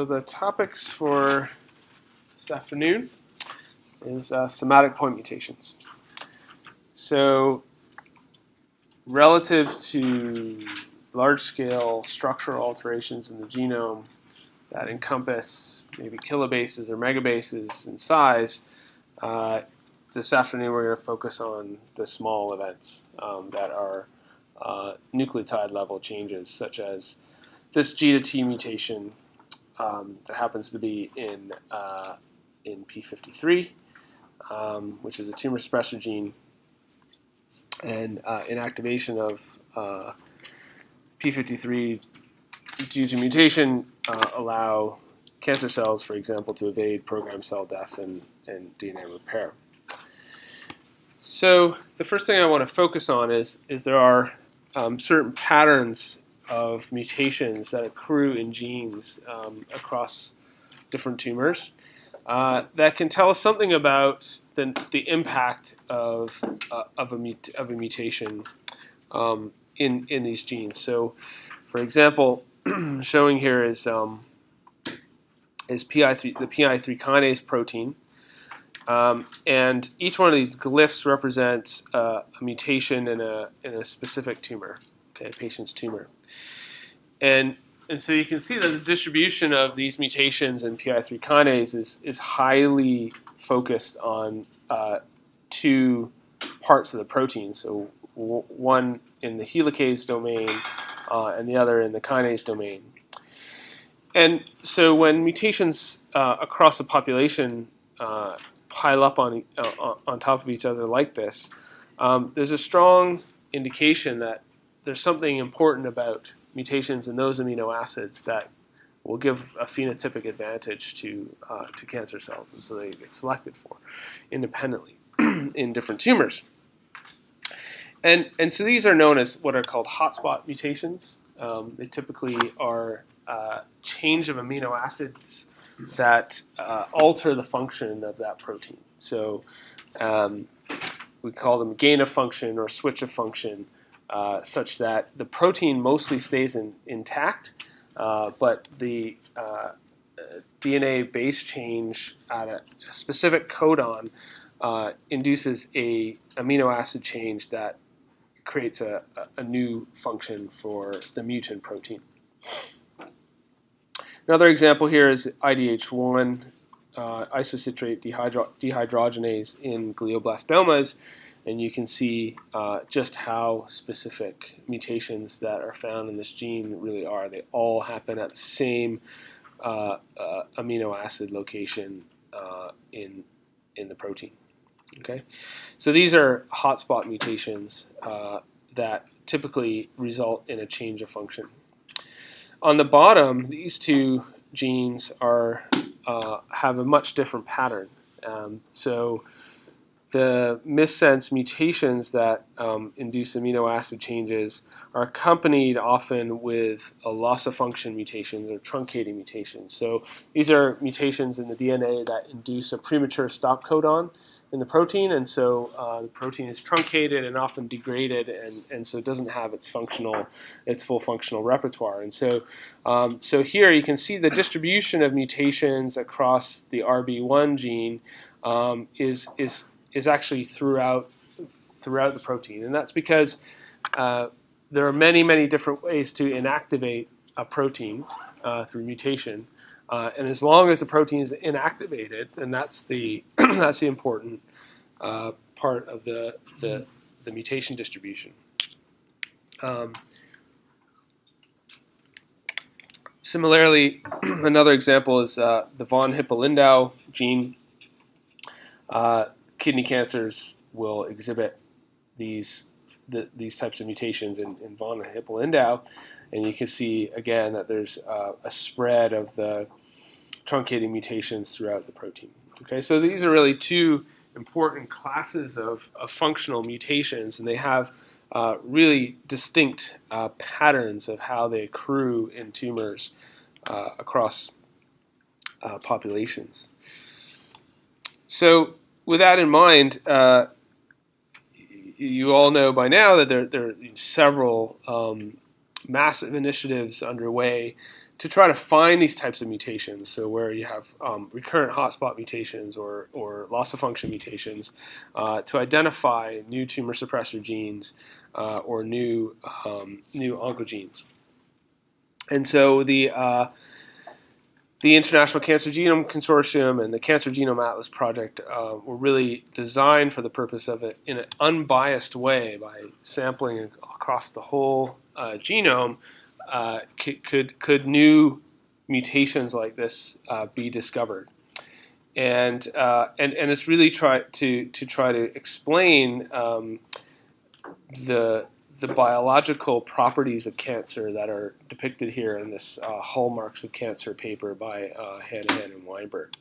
So the topics for this afternoon is uh, somatic point mutations. So relative to large-scale structural alterations in the genome that encompass maybe kilobases or megabases in size, uh, this afternoon we're going to focus on the small events um, that are uh, nucleotide level changes, such as this G to T mutation um, that happens to be in uh, in P53, um, which is a tumor suppressor gene, and uh, inactivation of uh, P53 due to mutation uh, allow cancer cells, for example, to evade programmed cell death and, and DNA repair. So the first thing I want to focus on is, is there are um, certain patterns of mutations that accrue in genes um, across different tumors uh, that can tell us something about the, the impact of, uh, of, a mut of a mutation um, in, in these genes. So, for example, showing here is, um, is PI3, the PI3 kinase protein. Um, and each one of these glyphs represents uh, a mutation in a, in a specific tumor, okay, a patient's tumor. And, and so you can see that the distribution of these mutations in PI3 kinase is, is highly focused on uh, two parts of the protein. So one in the helicase domain uh, and the other in the kinase domain. And so when mutations uh, across a population uh, pile up on, uh, on top of each other like this, um, there's a strong indication that there's something important about mutations in those amino acids that will give a phenotypic advantage to, uh, to cancer cells, and so they get selected for independently in different tumors. And, and so these are known as what are called hotspot mutations. Um, they typically are uh, change of amino acids that uh, alter the function of that protein. So um, we call them gain of function or switch of function uh, such that the protein mostly stays in, intact, uh, but the uh, DNA base change at a, specific codon uh, induces a amino acid change that creates a, a, new function for the mutant protein. Another example here is IDH1 uh, isocitrate dehydro dehydrogenase in glioblastomas and you can see uh, just how specific mutations that are found in this gene really are. They all happen at the same uh, uh, amino acid location uh, in in the protein. Okay, so these are hotspot mutations uh, that typically result in a change of function. On the bottom, these two genes are uh, have a much different pattern. Um, so the missense mutations that um, induce amino acid changes are accompanied often with a loss of function mutations or truncating mutations. So these are mutations in the DNA that induce a premature stop codon in the protein, and so uh, the protein is truncated and often degraded, and, and so it doesn't have its functional, its full functional repertoire. And so, um, so here you can see the distribution of mutations across the RB1 gene um, is is is actually throughout throughout the protein, and that's because uh, there are many many different ways to inactivate a protein uh, through mutation, uh, and as long as the protein is inactivated, and that's the that's the important uh, part of the, the the mutation distribution. Um, similarly, another example is uh, the von Hippel-Lindau gene. Kidney cancers will exhibit these the, these types of mutations in, in von Hippel-Lindau, and you can see again that there's uh, a spread of the truncating mutations throughout the protein. Okay, so these are really two important classes of, of functional mutations, and they have uh, really distinct uh, patterns of how they accrue in tumors uh, across uh, populations. So with that in mind, uh, you all know by now that there, there are several um, massive initiatives underway to try to find these types of mutations, so where you have um, recurrent hotspot mutations or, or loss of function mutations, uh, to identify new tumor suppressor genes uh, or new um, new oncogenes. And so the uh, the International Cancer Genome Consortium and the Cancer Genome Atlas project uh, were really designed for the purpose of it in an unbiased way by sampling across the whole uh, genome. Uh, could, could, new mutations like this uh, be discovered? And, uh, and and it's really try to to try to explain um, the the biological properties of cancer that are depicted here in this uh, hallmarks of cancer paper by uh, Hanahan and Weinberg.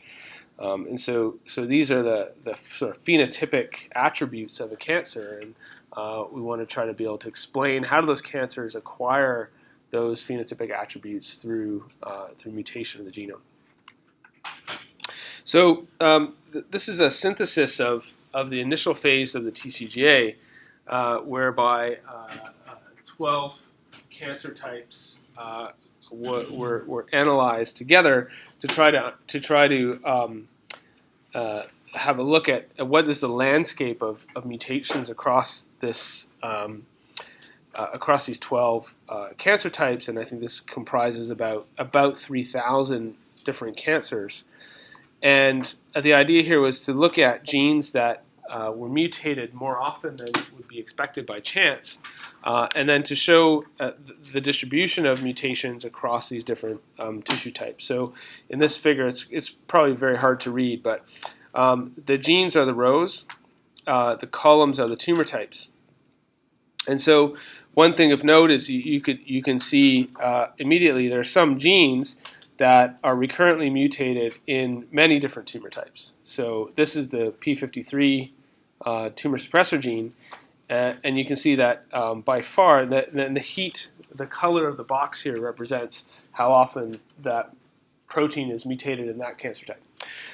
Um, and so, so these are the, the sort of phenotypic attributes of a cancer, and uh, we want to try to be able to explain how do those cancers acquire those phenotypic attributes through uh, through mutation of the genome. So um, th this is a synthesis of of the initial phase of the TCGA uh, whereby uh, uh, 12 cancer types were, were, were, analyzed together to try to to try to um, have a look at, at, what is the landscape of, of mutations across this um, uh, across these 12 uh, cancer types, and I think this comprises about about 3,000 different cancers. And uh, the idea here was to look at genes that uh, were mutated more often than would be expected by chance, uh, and then to show uh, the distribution of mutations across these different um, tissue types. So in this figure, it's, it's probably very hard to read, but um, the genes are the rows, uh, the columns are the tumor types. And so one thing of note is you, you could you can see uh, immediately there are some genes that are recurrently mutated in many different tumor types. So this is the P53 uh, tumor suppressor gene, uh, and you can see that um, by far, the, the, the heat, the color of the box here represents how often that protein is mutated in that cancer type.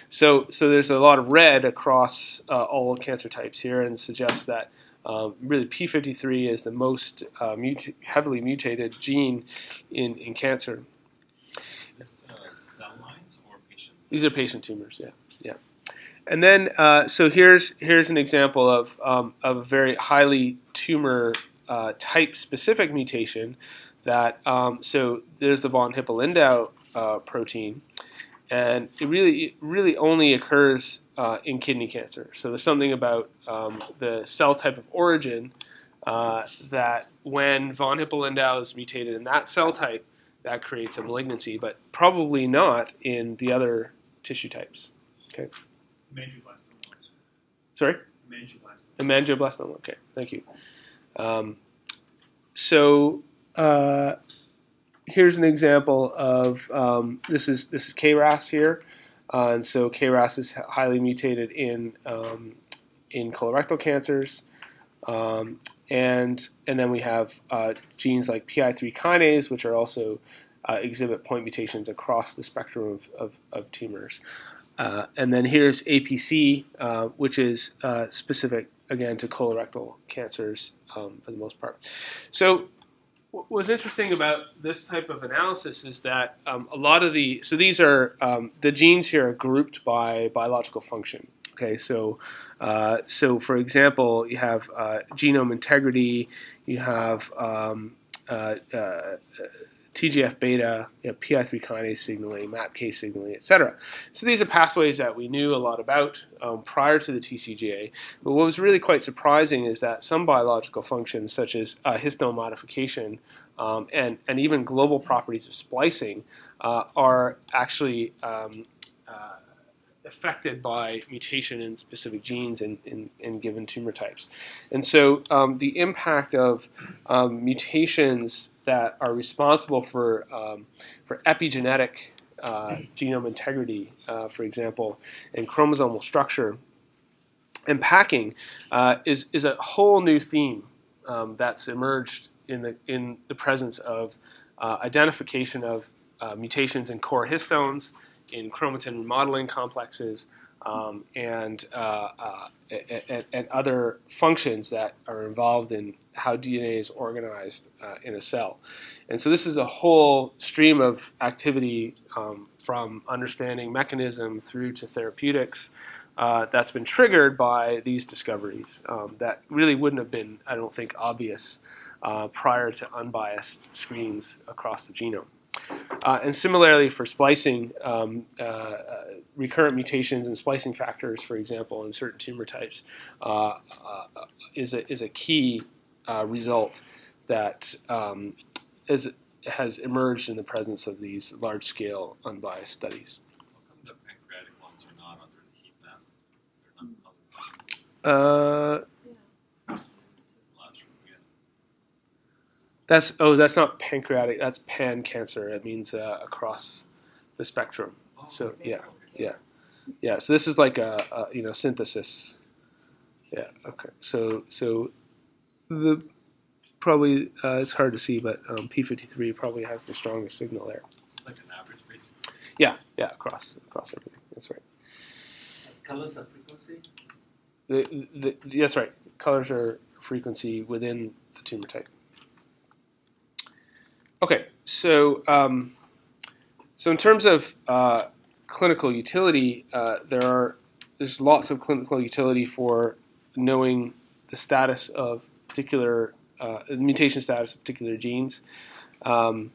So, so there's a lot of red across uh, all cancer types here, and suggests that um, really P53 is the most uh, heavily mutated gene in, in cancer. This, uh, cell lines or patients? These are patient tumors, yeah. yeah. And then, uh, so here's here's an example of um, of a very highly tumor uh, type specific mutation. That um, so there's the von Hippel-Lindau uh, protein, and it really it really only occurs uh, in kidney cancer. So there's something about um, the cell type of origin uh, that when von Hippel-Lindau is mutated in that cell type, that creates a malignancy, but probably not in the other tissue types. Okay. Sorry? Angioblastoma. Angioblastoma. Okay, thank you. Um, so uh, here's an example of um, this is this is KRAS here, uh, and so KRAS is highly mutated in um, in colorectal cancers, um, and and then we have uh, genes like PI3 kinase, which are also uh, exhibit point mutations across the spectrum of, of, of tumors. Uh, and then here's APC, uh, which is uh, specific, again, to colorectal cancers um, for the most part. So what's interesting about this type of analysis is that um, a lot of the, so these are, um, the genes here are grouped by biological function. Okay, so, uh, so for example, you have uh, genome integrity, you have um, uh, TGF beta, you know, PI3 kinase signaling, MAPK signaling, etc. So these are pathways that we knew a lot about um, prior to the TCGA. But what was really quite surprising is that some biological functions, such as uh, histone modification um, and, and even global properties of splicing, uh, are actually um, uh, affected by mutation in specific genes in, in, in given tumor types. And so um, the impact of um, mutations that are responsible for, um, for epigenetic uh, genome integrity, uh, for example, and chromosomal structure. And packing uh, is, is a whole new theme um, that's emerged in the, in the presence of uh, identification of uh, mutations in core histones, in chromatin remodeling complexes, um, and, uh, uh, and, and other functions that are involved in how DNA is organized uh, in a cell. And so this is a whole stream of activity um, from understanding mechanism through to therapeutics uh, that's been triggered by these discoveries um, that really wouldn't have been, I don't think, obvious uh, prior to unbiased screens across the genome. Uh, and similarly for splicing, um, uh, uh, recurrent mutations and splicing factors, for example, in certain tumor types, uh, is, a, is a key result that um, is, has emerged in the presence of these large-scale unbiased studies. Uh, that's oh, that's not pancreatic. That's pan cancer. It means uh, across the spectrum. Oh, so yeah, yeah, yeah. So this is like a, a you know synthesis. Yeah. Okay. So so the probably uh, it's hard to see, but um, P53 probably has the strongest signal there. Just like an average, basically. Yeah. Yeah. Across across everything. That's right. Colors of frequency. The, the, that's right. Colors are frequency within the tumor type. Okay, so um, so in terms of uh, clinical utility, uh, there are there's lots of clinical utility for knowing the status of particular uh, mutation status of particular genes. Um,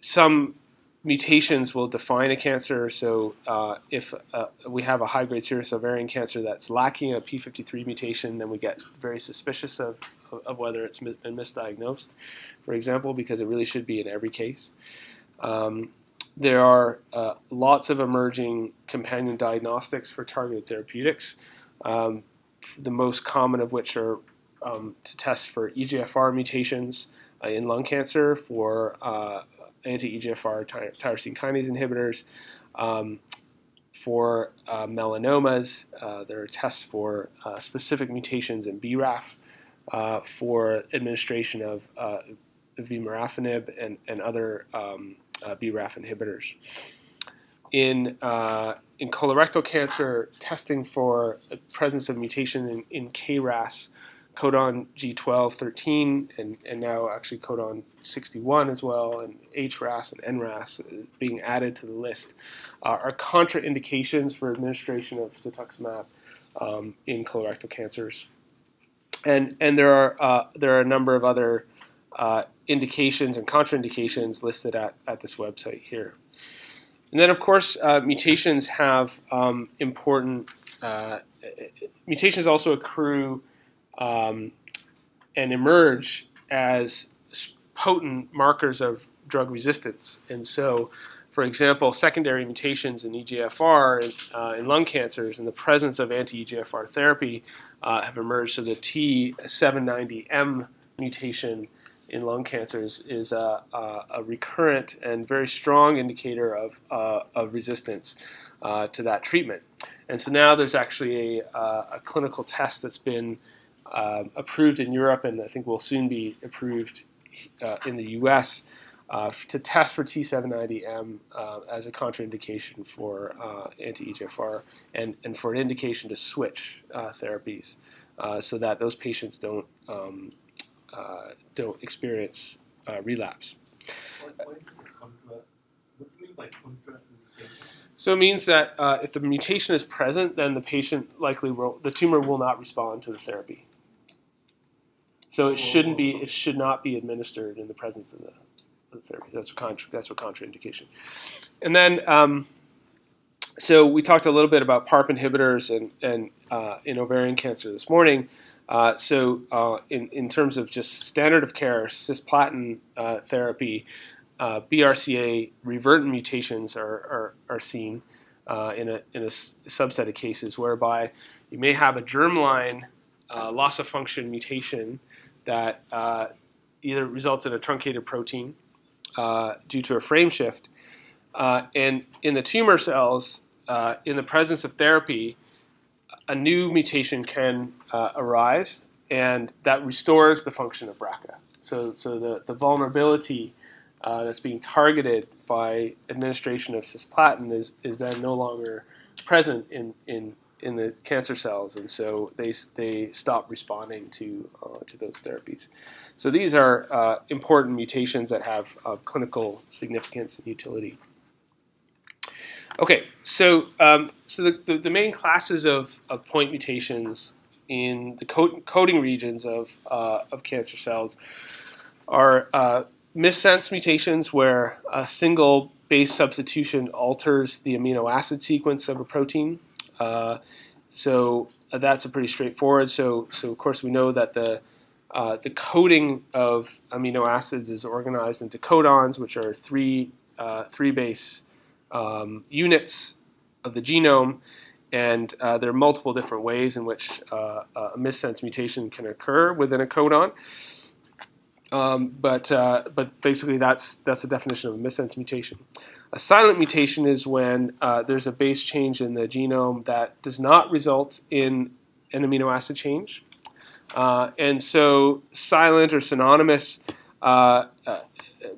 some mutations will define a cancer. So uh, if uh, we have a high-grade serous ovarian cancer that's lacking a p53 mutation, then we get very suspicious of, of whether it's been misdiagnosed, for example, because it really should be in every case. Um, there are uh, lots of emerging companion diagnostics for targeted therapeutics, um, the most common of which are um, to test for EGFR mutations uh, in lung cancer, for uh, anti-EGFR tyrosine kinase inhibitors. Um, for uh, melanomas, uh, there are tests for uh, specific mutations in BRAF uh, for administration of uh, vemurafenib and, and other um, uh, BRAF inhibitors. In, in colorectal cancer, testing for presence of mutation in, in KRAS codon G12, 13, and, and now actually codon 61 as well, and HRAS and NRAS being added to the list, uh, are contraindications for administration of cetuximab um, in colorectal cancers. And, and there, are, uh, there are a number of other uh, indications and contraindications listed at, at this website here. And then, of course, uh, mutations have um, important, uh, mutations also accrue um, and emerge as potent markers of drug resistance. And so, for example, secondary mutations in EGFR uh, in lung cancers in the presence of anti-EGFR therapy uh, have emerged. So the T790M mutation in lung cancers is a, a, a recurrent and very strong indicator of, uh, of resistance uh, to that treatment. And so now there's actually a, a clinical test that's been um, approved in Europe and I think will soon be approved uh, in the U.S. Uh, to test for T790M uh, as a contraindication for uh, anti-EGFR and, and for an indication to switch uh, therapies uh, so that those patients don't um, don't experience relapse. So it means that if the mutation is present, then the patient likely will, the tumor will not respond to the therapy. So it shouldn't be, it should not be administered in the presence of the, the therapy. That's a contra, that's a contraindication. And then, um, so we talked a little bit about PARP inhibitors and, and uh, in ovarian cancer this morning. Uh, so uh, in, in terms of just standard of care, cisplatin uh, therapy, uh, BRCA revertant mutations are, are, are seen uh, in, a, in a subset of cases whereby you may have a germline loss of function mutation that either results in a truncated protein uh, due to a frame shift. Uh, and in the tumor cells, uh, in the presence of therapy, a new mutation can uh, arise, and that restores the function of BRCA. So, so the, the vulnerability uh, that's being targeted by administration of cisplatin is, is then no longer present in, in in the cancer cells, and so they they stop responding to uh, to those therapies. So these are uh, important mutations that have uh, clinical significance and utility. Okay, so um, so the, the, the, main classes of, of point mutations in the coding regions of uh, of cancer cells are uh, missense mutations, where a single base substitution alters the amino acid sequence of a protein. Uh, so uh, that's a pretty straightforward. So, so of course we know that the uh, the coding of amino acids is organized into codons, which are three uh, three base um, units of the genome, and there are multiple different ways in which a missense mutation can occur within a codon. Um, but uh, but basically that's that's the definition of a missense mutation. A silent mutation is when uh, there's a base change in the genome that does not result in an amino acid change. Uh, and so silent or synonymous uh, uh,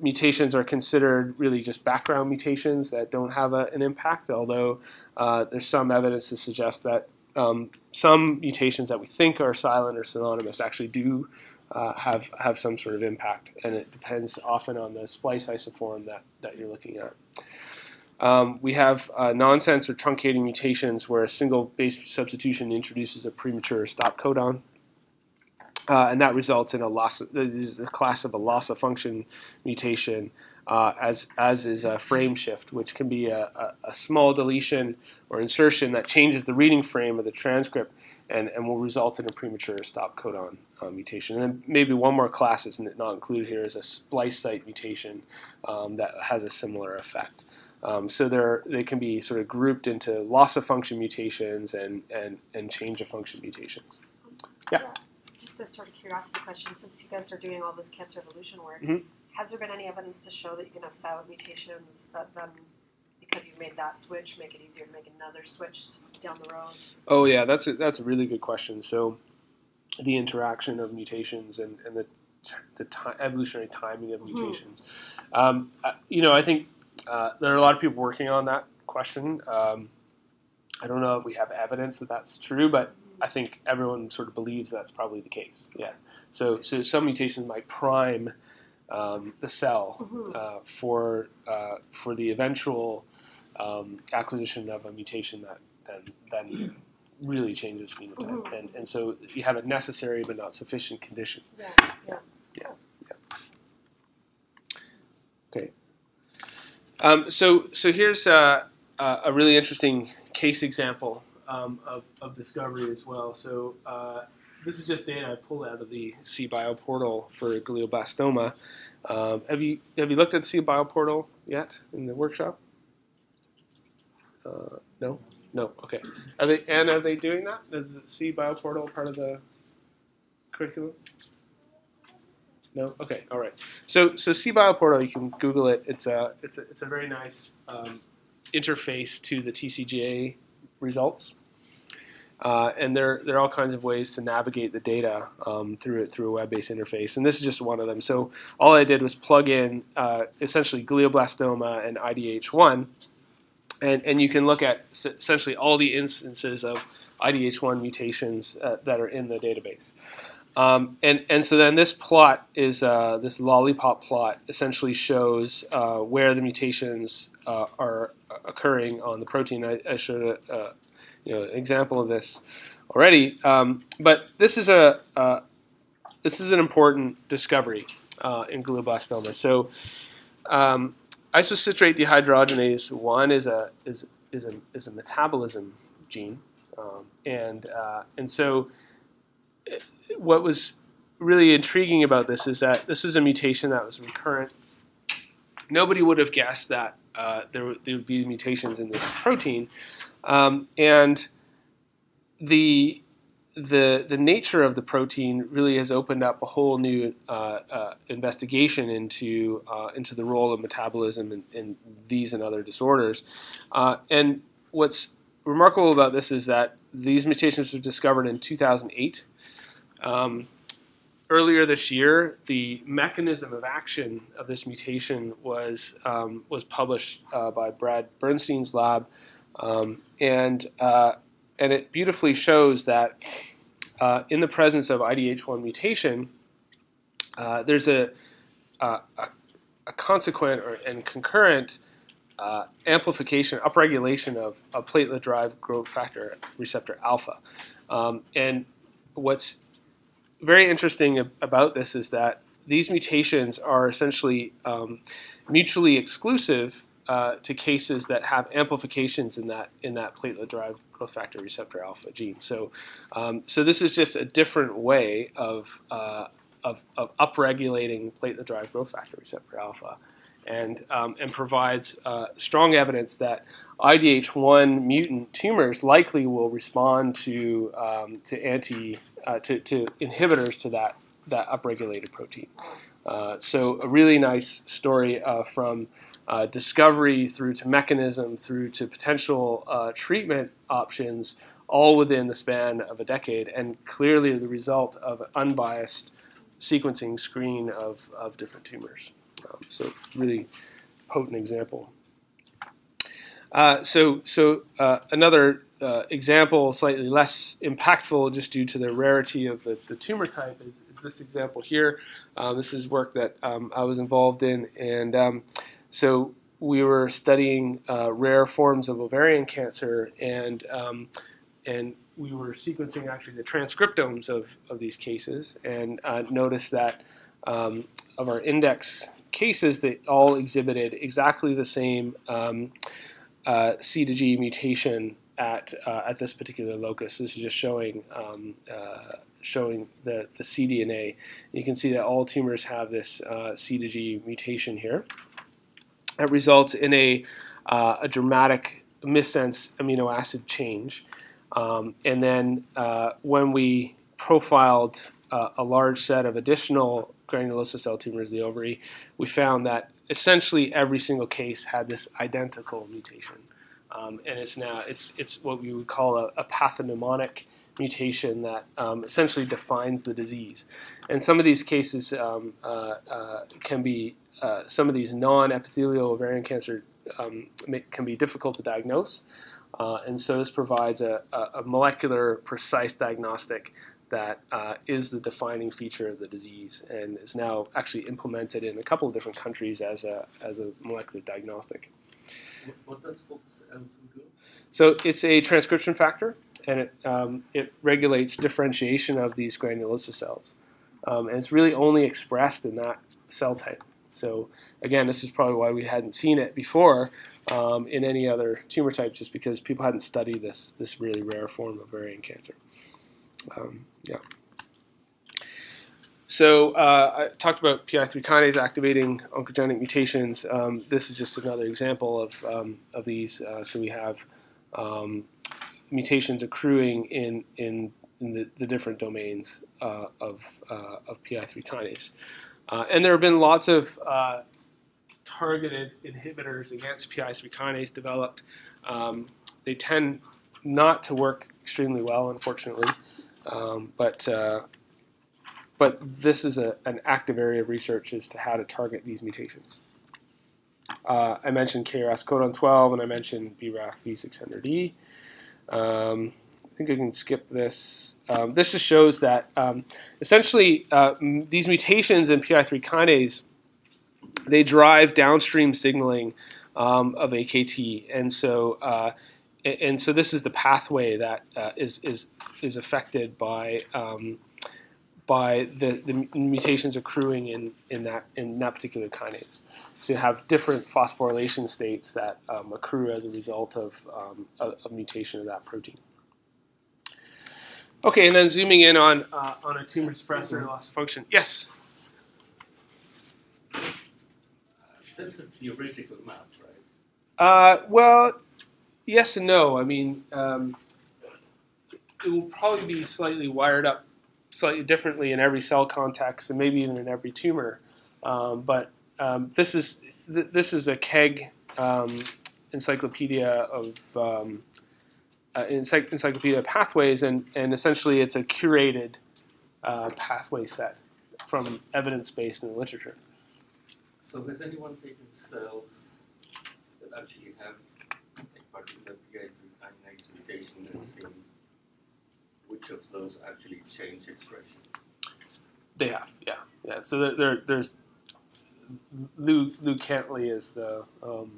mutations are considered really just background mutations that don't have a, an impact, although uh, there's some evidence to suggest that um, some mutations that we think are silent or synonymous actually do uh, have have some sort of impact, and it depends often on the splice isoform that, that you're looking at. Um, we have uh, nonsense or truncating mutations where a single base substitution introduces a premature stop codon. Uh, and that results in a loss. Of, this is a class of a loss of function mutation, uh, as as is a frame shift, which can be a, a, a, small deletion or insertion that changes the reading frame of the transcript and, and will result in a premature stop codon uh, mutation. And then maybe one more class is not included here is a splice site mutation um, that has a similar effect. Um, so they're, they can be sort of grouped into loss of function mutations and, and, and change of function mutations. Yeah. yeah. Just a sort of curiosity question, since you guys are doing all this cancer evolution work, mm-hmm. has there been any evidence to show that you can have silent mutations that then because you've made that switch, make it easier to make another switch down the road? Oh yeah, that's a, that's a really good question. So the interaction of mutations and, and the the evolutionary timing of mm-hmm. mutations. Mm-hmm. Um, you know, I think uh, there are a lot of people working on that question. Um, I don't know if we have evidence that that's true, but I think everyone sort of believes that's probably the case. Yeah. So so some mutations might prime um, the cell mm-hmm. uh, for uh, for the eventual um, acquisition of a mutation that then then really changes phenotype, mm-hmm. and and so you have a necessary but not sufficient condition. Yeah, yeah, yeah. yeah. Okay. Um, so so here's a, a really interesting case example um, of, of discovery as well. So uh, this is just data I pulled out of the cBioPortal for glioblastoma. Um, have you have you looked at cBioPortal yet in the workshop? Uh, no, no. Okay. Are they and are they doing that? Is cBioPortal part of the curriculum? No. Okay. All right. So so cBioPortal, you can Google it. It's a it's a, it's a very nice um, interface to the TCGA results. Uh, and there, there are all kinds of ways to navigate the data um, through it through a web-based interface, and this is just one of them. So all I did was plug in uh, essentially glioblastoma and IDH1, and and you can look at essentially all the instances of IDH1 mutations uh, that are in the database. Um, and and so then this plot is uh, this lollipop plot essentially shows uh, where the mutations uh, are occurring on the protein. I, I showed a, you know, example of this already. Um, but this is a uh, this is an important discovery uh, in glioblastoma. So um, isocitrate dehydrogenase one is a is is a is a metabolism gene, um, and uh, and so what was really intriguing about this is that this is a mutation that was recurrent. Nobody would have guessed that uh, there, there would be mutations in this protein. Um, and the the the nature of the protein really has opened up a whole new uh, uh, investigation into uh, into the role of metabolism in, in these and other disorders. Uh, and what's remarkable about this is that these mutations were discovered in 2008. Um, earlier this year, the mechanism of action of this mutation was um, was published uh, by Brad Bernstein's lab Um, and, uh, and it beautifully shows that uh, in the presence of IDH1 mutation, uh, there's a, a, a consequent or, and concurrent uh, amplification, upregulation of a platelet-derived growth factor receptor alpha. Um, and what's very interesting about this is that these mutations are essentially um, mutually exclusive uh, to cases that have amplifications in that in that platelet-derived growth factor receptor alpha gene. So, um, so this is just a different way of uh, of, of upregulating platelet-derived growth factor receptor alpha, and um, and provides uh, strong evidence that IDH1 mutant tumors likely will respond to um, to anti uh, to, to inhibitors to that that upregulated protein. Uh, so a really nice story from uh, discovery through to mechanism through to potential uh, treatment options, all within the span of a decade, and clearly the result of an unbiased sequencing screen of, of different tumors. Um, so really potent example. Uh, so so uh, another uh, example, slightly less impactful just due to the rarity of the, the tumor type, is, is, this example here. Uh, this is work that um, I was involved in, and um, so we were studying uh, rare forms of ovarian cancer, and um, and we were sequencing actually the transcriptomes of, of these cases, and uh, noticed that um, of our index cases, they all exhibited exactly the same um, uh, C to G mutation at uh, at this particular locus. This is just showing um, uh, showing the the cDNA. You can see that all tumors have this uh, C to G mutation here. That results in a uh, a dramatic missense amino acid change, um, and then uh, when we profiled uh, a large set of additional granulosa cell tumors, the ovary, we found that essentially every single case had this identical mutation. Um, and it's now it's it's what we would call a, a pathognomonic mutation that um, essentially defines the disease. And some of these cases um, uh, uh, can be uh, some of these non-epithelial ovarian cancer um, can be difficult to diagnose. Uh, and so this provides a, a, molecular precise diagnostic that uh, is the defining feature of the disease and is now actually implemented in a couple of different countries as a, as a molecular diagnostic. What does Focus L2 do? So it's a transcription factor, and it, um, it regulates differentiation of these granulosa cells. Um, and it's really only expressed in that cell type. So again, this is probably why we hadn't seen it before um, in any other tumor type, just because people hadn't studied this this really rare form of ovarian cancer. Um, yeah. So uh, I talked about PI3 kinase activating oncogenic mutations. Um, this is just another example of, um, of these. Uh, so we have um, mutations accruing in, in, in the, the, different domains uh, of, uh, of PI3 kinase. Uh, and there have been lots of uh, targeted inhibitors against PI3 kinase developed. Um, they tend not to work extremely well, unfortunately. Um, but but this is a, an active area of research as to how to target these mutations. Uh, I mentioned KRAS codon 12 and I mentioned BRAF V600E. Um, I think I can skip this. Um, this just shows that um, essentially uh, these mutations in PI3 kinase they drive downstream signaling um, of AKT, and so uh, and so this is the pathway that uh, is is is affected by um, by the, the mutations accruing in, in that in that particular kinase. So you have different phosphorylation states that um, accrue as a result of um, a, a, mutation of that protein. Okay, and then zooming in on uh, on a tumor suppressor loss of function. Yes. That's a theoretical map, right? Uh, well, yes and no. I mean, um, it will probably be slightly wired up slightly differently in every cell context and maybe even in every tumor. Um, but um, this is th this is a KEGG um, encyclopedia of um, uh, encycl encyclopedia of pathways, and, and essentially it's a curated uh, pathway set from evidence based in the literature. So has anyone taken cells that actually have a particular PI3 kinase mutation and seen which of those actually change expression? They have, yeah, yeah. So there, there there's Lew Lew Cantley is the um,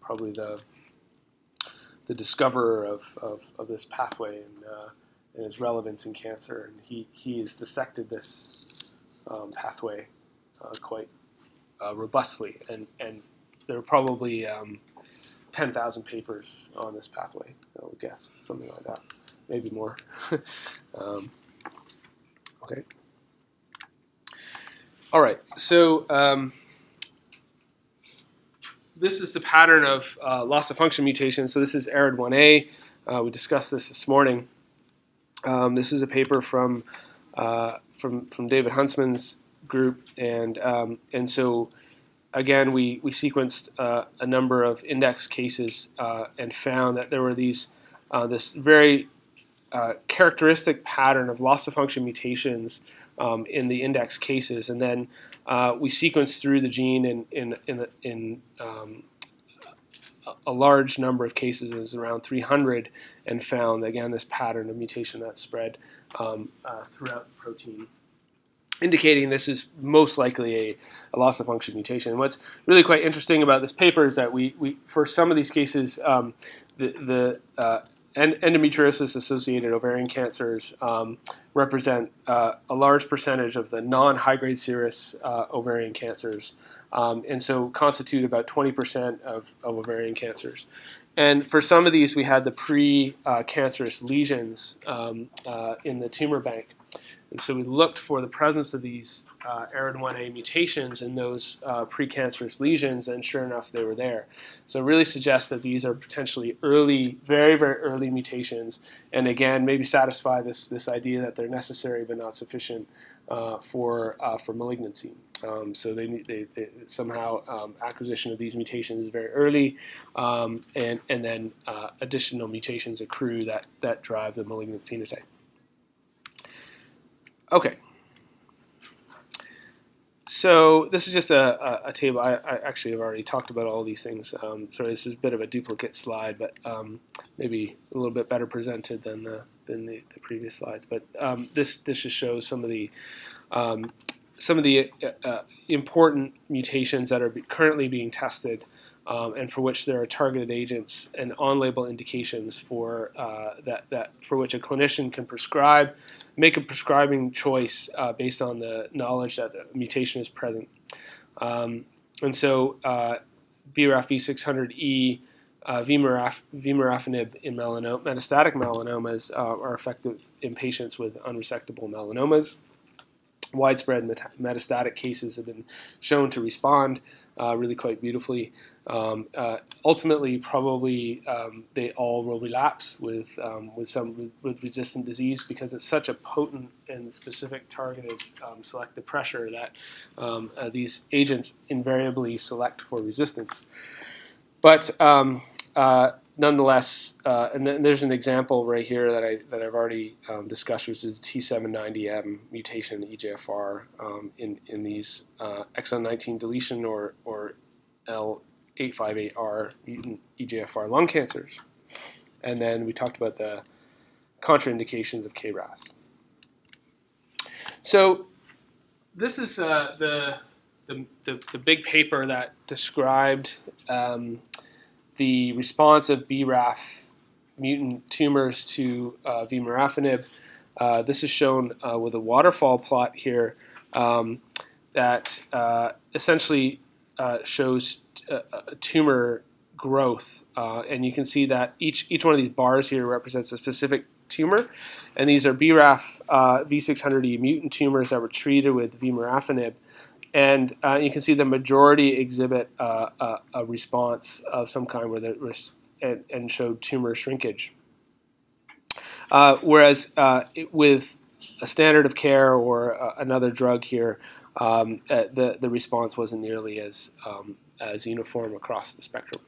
probably the the discoverer of, of, of this pathway and, uh, and its relevance in cancer, and he he has dissected this um, pathway uh, quite uh, robustly, and and there are probably um, ten thousand papers on this pathway. I would guess something like that, maybe more. um, okay. All right, so um, this is the pattern of uh, loss of function mutation. So this is ARID1A. Uh, we discussed this this morning. Um, this is a paper from uh, from from David Huntsman's group, and um, and so again we we sequenced uh, a number of index cases uh, and found that there were these uh, this very characteristic pattern of loss of function mutations um, in the index cases, and then uh, we sequenced through the gene in in in, in um, a large number of cases, it was around 300, and found again this pattern of mutation that spread um, uh, throughout the protein, indicating this is most likely a, a, loss of function mutation. And what's really quite interesting about this paper is that we, we for some of these cases, um, the, the uh, endometriosis associated ovarian cancers um, represent uh, a large percentage of the non high grade serous uh, ovarian cancers, um, and so constitute about 20% of, of, ovarian cancers. And for some of these, we had the pre cancerous lesions um, uh, in the tumor bank. And so we looked for the presence of these uh, ARID1A mutations in those uh, precancerous lesions, and sure enough, they were there. So it really suggests that these are potentially early, very, very early mutations, and again, maybe satisfy this, this idea that they're necessary but not sufficient uh, for, uh, for malignancy. Um, so they, they, they somehow um, acquisition of these mutations is very early, um, and, and then uh, additional mutations accrue that, that drive the malignant phenotype. Okay, so this is just a, a, a table. I, I, actually have already talked about all these things. Um, sorry, this is a bit of a duplicate slide, but um, maybe a little bit better presented than the, than the, the previous slides. But um, this this just shows some of the um, some of the uh, uh, important mutations that are currently being tested um, and for which there are targeted agents and on-label indications for uh, that, that for which a clinician can prescribe, make a prescribing choice uh, based on the knowledge that the mutation is present. Um, and so uh, BRAF V600E, uh, vemurafenib in melanoma, metastatic melanomas uh, are effective in patients with unresectable melanomas. Widespread metastatic cases have been shown to respond uh, really quite beautifully. Um, uh, ultimately, probably um, they all will relapse with um, with some with, with, resistant disease because it's such a potent and specific targeted um, selective pressure that um, uh, these agents invariably select for resistance. But um, uh, nonetheless, uh, and there's an example right here that I that I've already discussed, which is T790M mutation in EGFR in in these uh, exon 19 deletion or or L 858R mutant EGFR lung cancers. And then we talked about the contraindications of KRAS. So this is uh, the, the, the, the, big paper that described um, the response of BRAF mutant tumors to uh, vemurafenib. Uh, this is shown uh, with a waterfall plot here um, that uh, essentially uh, shows uh, tumor growth, uh, and you can see that each each one of these bars here represents a specific tumor, and these are BRAF uh, V600E mutant tumors that were treated with vemurafenib, and uh, you can see the majority exhibit uh, a, a, response of some kind where the and, and showed tumor shrinkage. Uh, whereas with a standard of care or another drug here, um, the the response wasn't nearly as um, as uniform across the spectrum.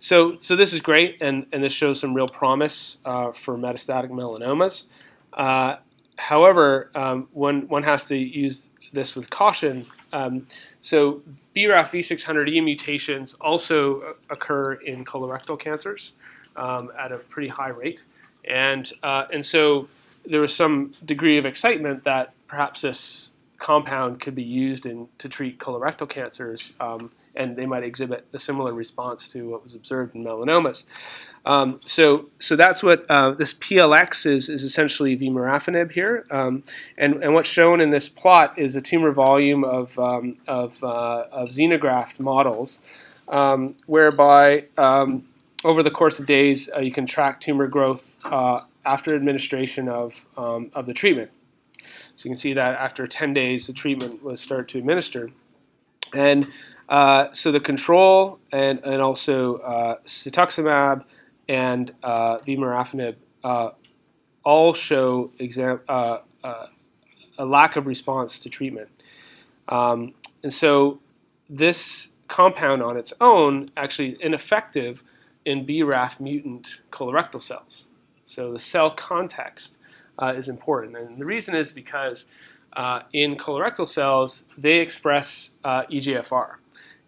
So, so this is great, and, and this shows some real promise uh, for metastatic melanomas. Uh, however, um, one, one has to use this with caution um, so BRAF V600E mutations also occur in colorectal cancers um, at a pretty high rate, and uh, and so there was some degree of excitement that perhaps this compound could be used in to treat colorectal cancers, um, and they might exhibit a similar response to what was observed in melanomas. Um, so, so that's what uh, this PLX is, is essentially vemurafenib here. Um, and, and what's shown in this plot is a tumor volume of, um, of, uh, of xenograft models, um, whereby um, over the course of days uh, you can track tumor growth uh, after administration of, of the treatment. So you can see that after 10 days the treatment was started to administer. And uh, so the control and, and also uh, cetuximab and uh, vemurafenib uh, all show uh, uh, a lack of response to treatment. Um, and so this compound on its own actually ineffective in BRAF mutant colorectal cells. So the cell context uh, is important. And the reason is because uh, in colorectal cells, they express uh, EGFR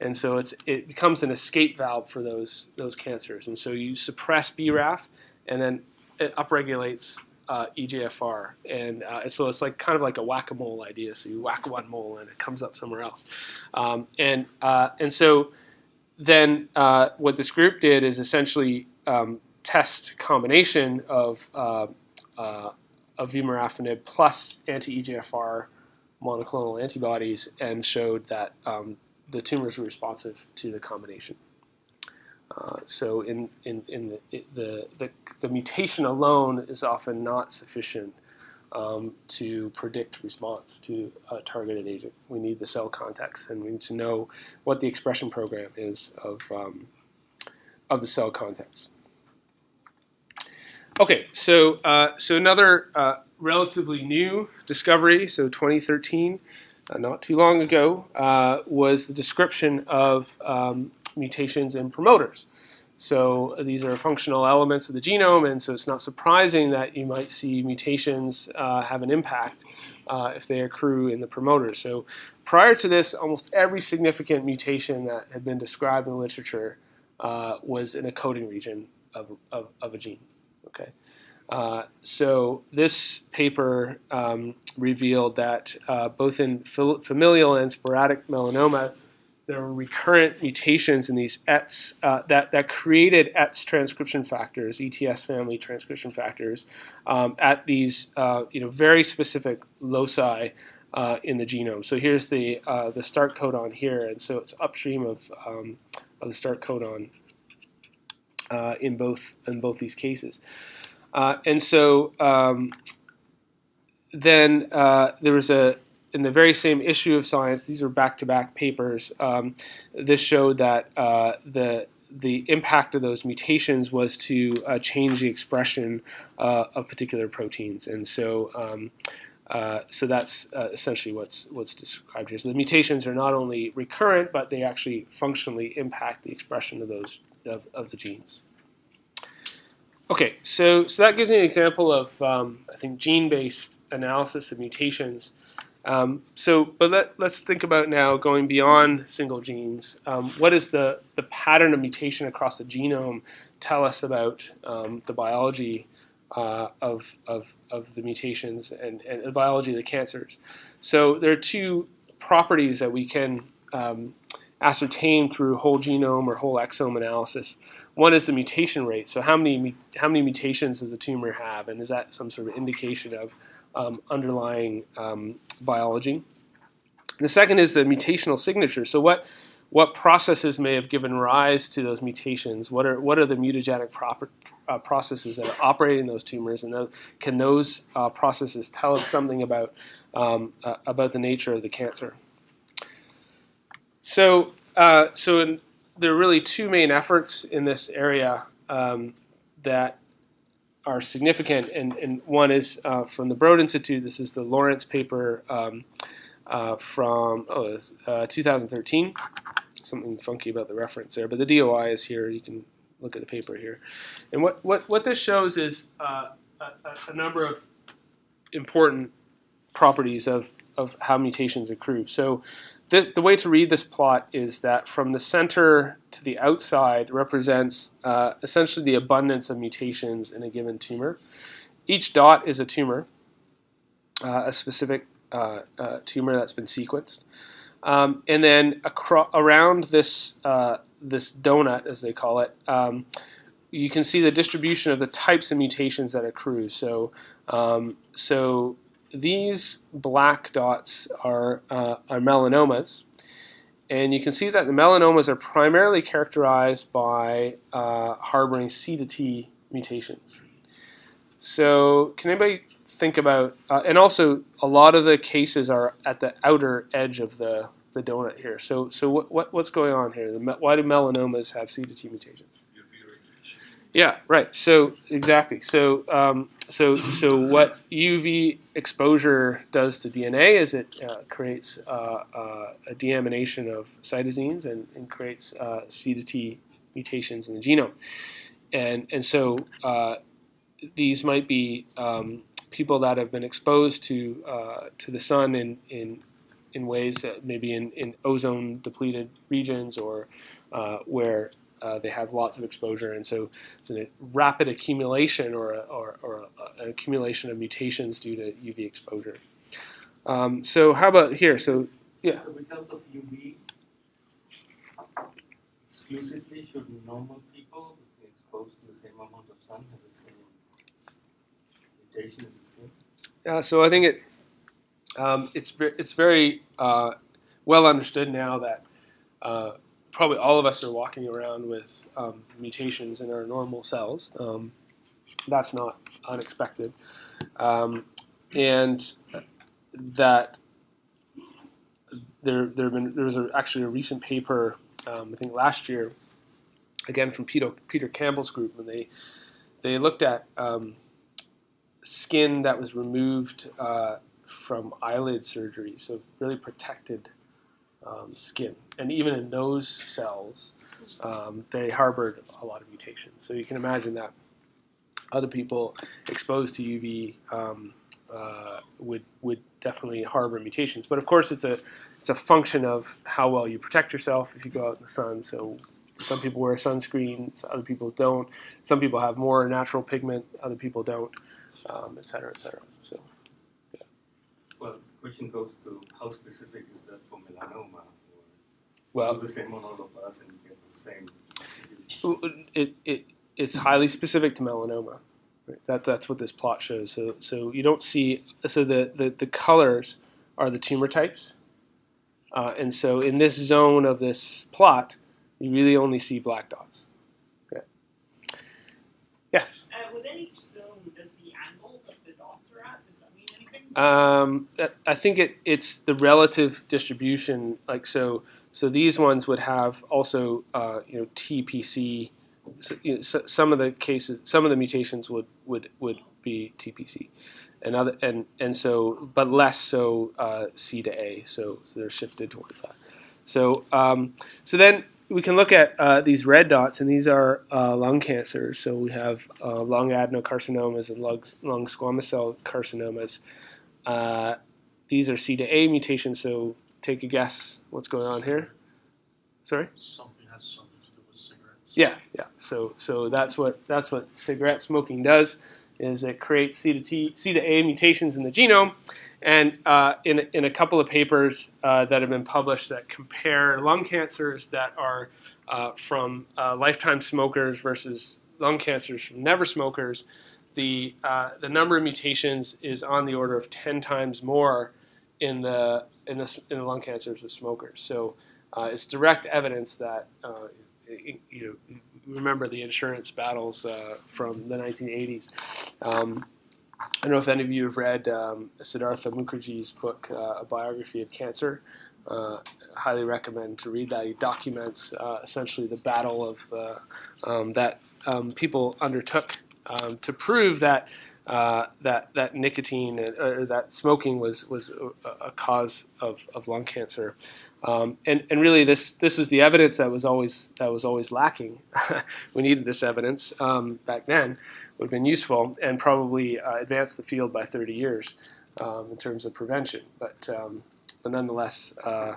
and so it's it becomes an escape valve for those those cancers. And so you suppress BRAF, and then it upregulates uh, EGFR, and, uh, so it's like kind of like a whack-a-mole idea. So you whack one mole, and it comes up somewhere else. Um, and uh, and so then uh, what this group did is essentially um, test combination of uh, uh, of vemurafenib plus anti-EGFR monoclonal antibodies, and showed that um, the tumors were responsive to the combination. Uh, so in, in, in the, the, the, the, mutation alone is often not sufficient um, to predict response to a targeted agent. We need the cell context and we need to know what the expression program is of, um, of the cell context. Okay, so, uh, so another uh, relatively new discovery, so 2013, uh, not too long ago uh, was the description of um, mutations in promoters. So these are functional elements of the genome, and so it's not surprising that you might see mutations uh, have an impact uh, if they accrue in the promoters. So prior to this, almost every significant mutation that had been described in the literature uh, was in a coding region of, of, of a gene. Okay. Uh, so this paper um, revealed that uh, both in familial and sporadic melanoma, there were recurrent mutations in these ETS uh, that, that created ETS transcription factors, ETS family transcription factors, um, at these uh, you know very specific loci uh, in the genome. So here's the the start codon here, and so it's upstream of, um, of the start codon in both in both these cases. Uh, and so um, then uh, there was a in the very same issue of Science. These are back-to-back papers. Um, this showed that uh, the the impact of those mutations was to uh, change the expression uh, of particular proteins, and so. Um, uh, so that's essentially what's what's described here. So the mutations are not only recurrent, but they actually functionally impact the expression of those of, of the genes. Okay, so, so that gives me an example of, um, I think, gene-based analysis of mutations. Um, so, but let, us think about now going beyond single genes. Um, what does the, the pattern of mutation across the genome tell us about um, the biology uh, of, of, of the mutations and, and the biology of the cancers? So there are two properties that we can um, ascertain through whole genome or whole exome analysis. One is the mutation rate. So how many how many mutations does a tumor have, and is that some sort of indication of um, underlying um, biology? And the second is the mutational signature. So what what processes may have given rise to those mutations? What are what are the mutagenic proper, uh, processes that are operating in those tumors, and those, can those uh, processes tell us something about um, uh, about the nature of the cancer? So uh, so in, there are really two main efforts in this area um, that are significant, and, and one is uh, from the Broad Institute. This is the Lawrence paper um, uh, from oh, uh, 2013. Something funky about the reference there, but the DOI is here. You can look at the paper here. And what, what, what this shows is uh, a, a, number of important properties of, of how mutations accrue. So this, the way to read this plot is that from the center to the outside represents uh, essentially the abundance of mutations in a given tumor. Each dot is a tumor, uh, a specific uh, uh tumor that's been sequenced. Um, and then around this, uh, this donut, as they call it, um, you can see the distribution of the types of mutations that accrue. So, um, so these black dots are, uh, are melanomas. And you can see that the melanomas are primarily characterized by uh, harboring C to T mutations. So, can anybody think about, uh, and also a lot of the cases are at the outer edge of the, the donut here. So, so what, what what's going on here? Why do melanomas have C to T mutations? Yeah, right. So exactly. So um, so so what UV exposure does to DNA is it uh, creates uh, uh, a deamination of cytosines and, and creates uh, C to T mutations in the genome, and and so uh, these might be um, people that have been exposed to uh, to the sun in in in ways that maybe in, in ozone depleted regions or where uh, they have lots of exposure, and so it's a rapid accumulation or, a, or, or a, an accumulation of mutations due to UV exposure. Um, so how about here? So yeah. So because of UV, exclusively should normal people exposed to the same amount of sun have the same mutation in the skin? Yeah. So I think it um, it's it's very uh, well understood now that. Uh, probably all of us are walking around with um, mutations in our normal cells. Um, that's not unexpected. Um, and that there, there, been, there was a, actually a recent paper, um, I think last year, again from Peter, Peter Campbell's group, and they, they looked at um, skin that was removed uh, from eyelid surgery, so really protected um, skin. And even in those cells, um, they harbored a lot of mutations. So you can imagine that other people exposed to UV um, uh, would would definitely harbor mutations. But of course, it's a it's a function of how well you protect yourself if you go out in the sun. So some people wear sunscreen, other people don't. Some people have more natural pigment, other people don't, um, et cetera, et cetera. So. Well, the question goes to how specific is that for melanoma? Well, the same on all of us and get the same. It, it, it's highly specific to melanoma. Right? That, that's what this plot shows. So, so you don't see, so the, the, the colors are the tumor types. Uh, and so in this zone of this plot, you really only see black dots. Okay. Yes? Uh, within each zone, does the angle that the dots are at, does that mean anything? Um, I think it, it's the relative distribution. Like so, so these ones would have also, uh, you know, TPC. So, you know, so some of the cases, some of the mutations would would would be TPC, and other and and so, but less so uh, C to A. So, so they're shifted towards that. So um, so then we can look at uh, these red dots, and these are uh, lung cancers. So we have uh, lung adenocarcinomas and lung, lung squamous cell carcinomas. Uh, these are C to A mutations, so take a guess what's going on here. Sorry. Something has something to do with cigarettes. Yeah, yeah. So so that's what that's what cigarette smoking does is it creates C to T C to A mutations in the genome, and uh, in in a couple of papers uh, that have been published that compare lung cancers that are uh, from uh, lifetime smokers versus lung cancers from never smokers, the uh, the number of mutations is on the order of ten times more in the in the, in the lung cancers of smokers. So uh, it's direct evidence that uh, you know remember the insurance battles uh, from the 1980s. Um, I don't know if any of you have read um, Siddhartha Mukherjee's book, uh, A Biography of Cancer. Uh, highly recommend to read that. He documents uh, essentially the battle of um, that um, people undertook um, to prove that uh, that that nicotine uh, that smoking was was a, a cause of, of lung cancer. Um, and, and really, this this was the evidence that was always that was always lacking. we needed this evidence um, back then; would have been useful and probably uh, advanced the field by 30 years. um, in terms of prevention. But um, but nonetheless, uh,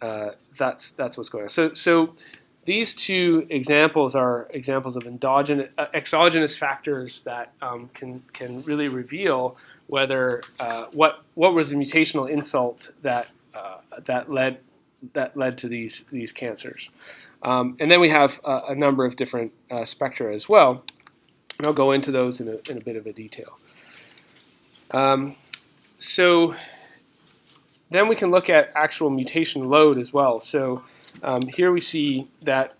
uh, that's that's what's going on. So so these two examples are examples of endogenous, uh, exogenous factors that um, can can really reveal whether uh, what what was the mutational insult that uh, that led that led to these these cancers. Um, and then we have a number of different uh, spectra as well. And I'll go into those in a, in a bit of a detail. Um, so then we can look at actual mutation load as well. So um, here we see that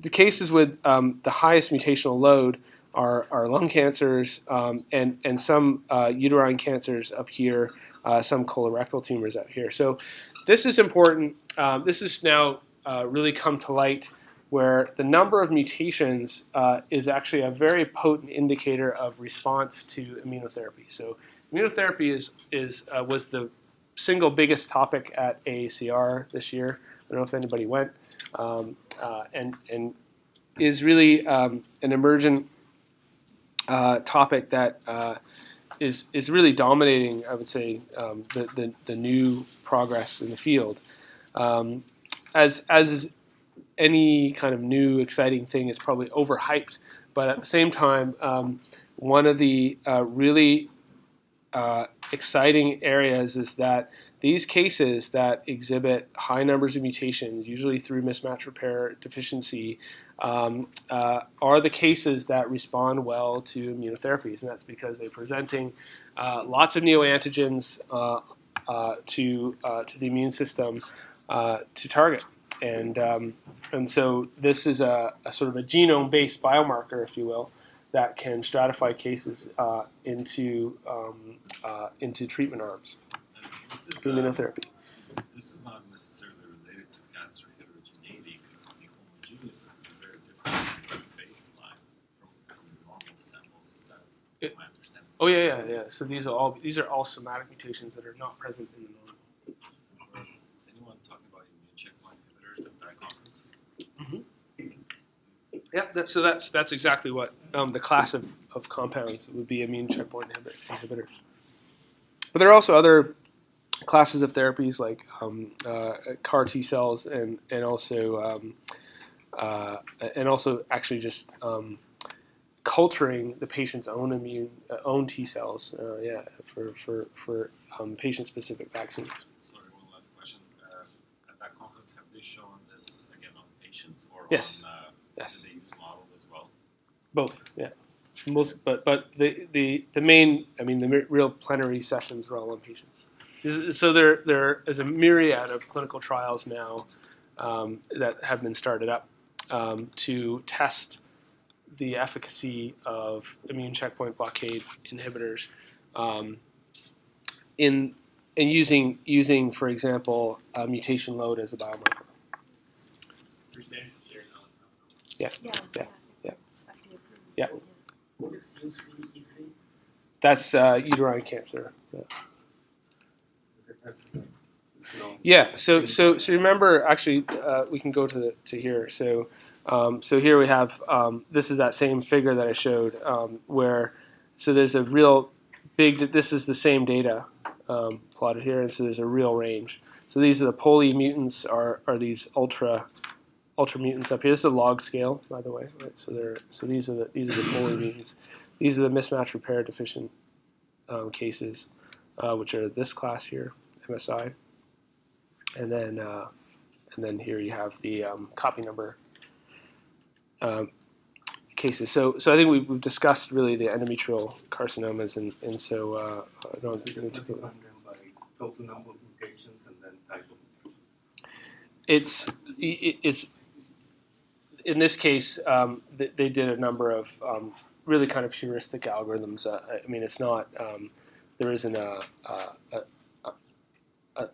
the cases with um, the highest mutational load are, are lung cancers um, and, and some uh, uterine cancers up here, uh, some colorectal tumors up here. So this is important. Um, this has now uh, really come to light where the number of mutations uh, is actually a very potent indicator of response to immunotherapy. So immunotherapy is, is uh, was the single biggest topic at AACR this year. I don't know if anybody went, um, uh, and and is really um, an emergent uh, topic that uh, is is really dominating. I would say um, the, the, the new progress in the field. Um, as as is any kind of new exciting thing is probably overhyped, but at the same time, um, one of the uh, really uh, exciting areas is that these cases that exhibit high numbers of mutations, usually through mismatch repair deficiency, um, uh, are the cases that respond well to immunotherapies, and that's because they're presenting uh, lots of neoantigens uh, uh to uh, to the immune system uh, to target, and um, and so this is a, a sort of a genome-based biomarker, if you will, that can stratify cases into um, into treatment arms This is, for uh, immunotherapy. this is not necessarily related to cancer heterogeneity. It homogeneous, but very different baseline from, from normal samples. Is that It- my understanding? Oh yeah, yeah, yeah. So these are all these are all somatic mutations that are not present in the normal. Was anyone talking about immune checkpoint inhibitors at that conference? Yeah, that, so that's that's exactly what um, the class of, of compounds would be immune checkpoint inhibit, inhibitors. But there are also other classes of therapies like um, uh, CAR T cells and and also um, uh, and also actually just um, culturing the patient's own immune uh, own T cells. Uh, yeah, for for for um, patient specific vaccines. Sorry, one last question. Uh, at that conference, have they shown this again on patients or Yes. on uh, Yes. do they use models as well? Both, yeah. Most, but but the, the, the main, I mean, the real plenary sessions were all on patients. So there there is a myriad of clinical trials now um, that have been started up um, to test the efficacy of immune checkpoint blockade inhibitors um, in and using using, for example, a mutation load as a biomarker. Yeah. Yeah, yeah. yeah. Yeah. What is UCEC? That's uh, uterine cancer. Yeah. Is it has, no- Yeah. So so so remember, actually, uh, we can go to the, to here. So um, so here we have um, this is that same figure that I showed um, where so there's a real big. This is the same data um, plotted here, and so there's a real range. So these are the POLE mutants are are these ultra ultra mutants up here. This is a log scale, by the way. Right? So they're so these are the these are the POLE mutants. These are the mismatch repair deficient um, cases, uh, which are this class here, MSI and then uh, and then here you have the um, copy number um, cases. So so I think we've, we've discussed really the endometrial carcinomas, and and so uh, I don't Is it need to go. classified them by total number of mutations and then type of? It's it's in this case um, they, they did a number of um, really kind of heuristic algorithms. Uh, I mean, it's not um, there isn't a, a, a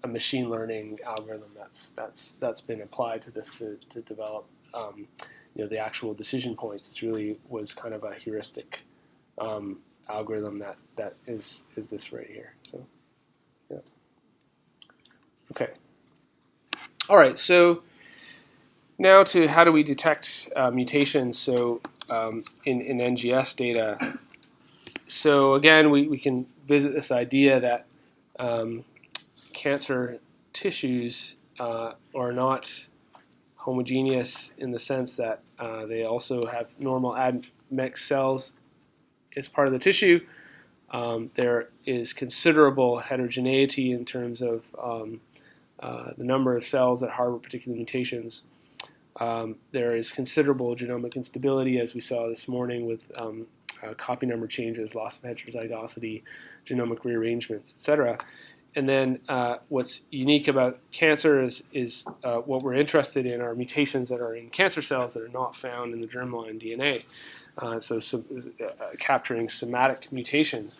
a, machine learning algorithm that's that's that's been applied to this to, to develop um, you know the actual decision points. It's really was kind of a heuristic um, algorithm that that is is this right here. So yeah. Okay. All right. So now to how do we detect uh, mutations? So um, in in NGS data. so again, we, we can visit this idea that um, cancer tissues uh, are not homogeneous in the sense that uh, they also have normal admixed cells as part of the tissue. Um, there is considerable heterogeneity in terms of um, uh, the number of cells that harbor particular mutations. Um, there is considerable genomic instability, as we saw this morning with um, uh, copy number changes, loss of heterozygosity, genomic rearrangements, etc. And then uh, what's unique about cancer is, is uh, what we're interested in are mutations that are in cancer cells that are not found in the germline DNA. Uh, so, so uh, capturing somatic mutations.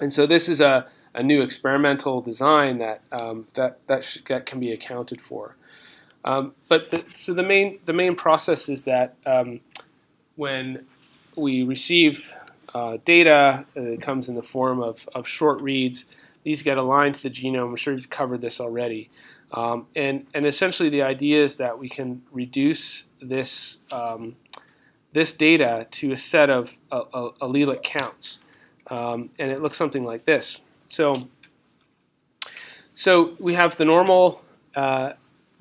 And so this is a, a new experimental design that um, that that, that can be accounted for. Um, but the, so the main the main process is that um, when we receive uh, data, uh, it comes in the form of, of short reads. These get aligned to the genome. I'm sure you've covered this already. Um, and, and essentially the idea is that we can reduce this, um, this data to a set of uh, uh, allelic counts. Um, and it looks something like this. So, so we have the normal uh,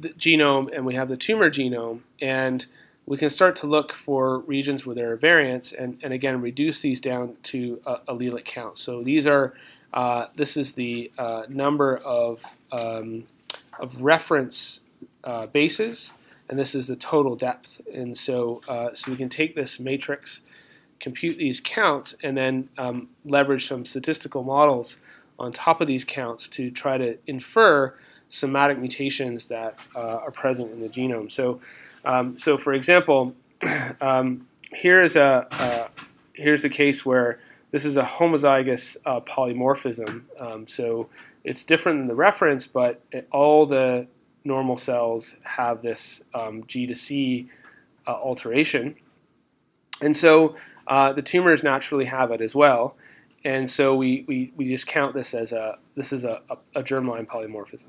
the genome and we have the tumor genome. And we can start to look for regions where there are variants and, and again reduce these down to uh, allelic count. So these are uh, this is the uh, number of, um, of reference uh, bases and this is the total depth. And so, uh, so we can take this matrix, compute these counts, and then um, leverage some statistical models on top of these counts to try to infer somatic mutations that uh, are present in the genome. So um, so, for example, um, here is a here's a case where this is a homozygous uh, polymorphism. Um, so it's different than the reference, but it, all the normal cells have this um, G to C uh, alteration, and so uh, the tumors naturally have it as well. And so we, we, we just count this as a this is a, a, a germline polymorphism.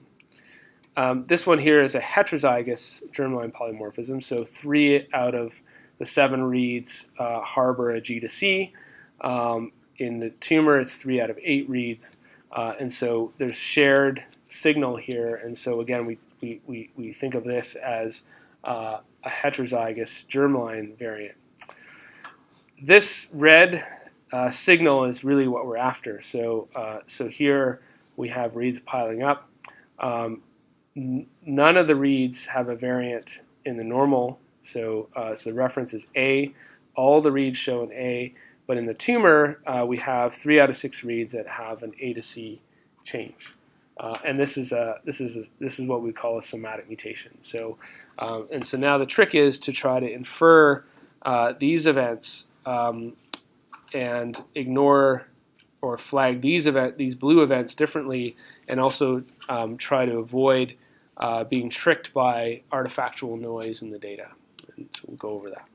Um, this one here is a heterozygous germline polymorphism, so three out of the seven reads uh, harbor a G to C. Um, in the tumor, it's three out of eight reads, uh, and so there's shared signal here, and so again, we, we, we, we think of this as uh, a heterozygous germline variant. This red uh, signal is really what we're after. So, uh, so here we have reads piling up. Um, none of the reads have a variant in the normal, so, uh, so the reference is A. All the reads show an A, but in the tumor, uh, we have three out of six reads that have an A to C change. Uh, and this is a this is a, this is what we call a somatic mutation. So, um, and so now the trick is to try to infer uh, these events um, and ignore or flag these event these blue events differently, and also um, try to avoid uh, being tricked by artifactual noise in the data. And so we'll go over that.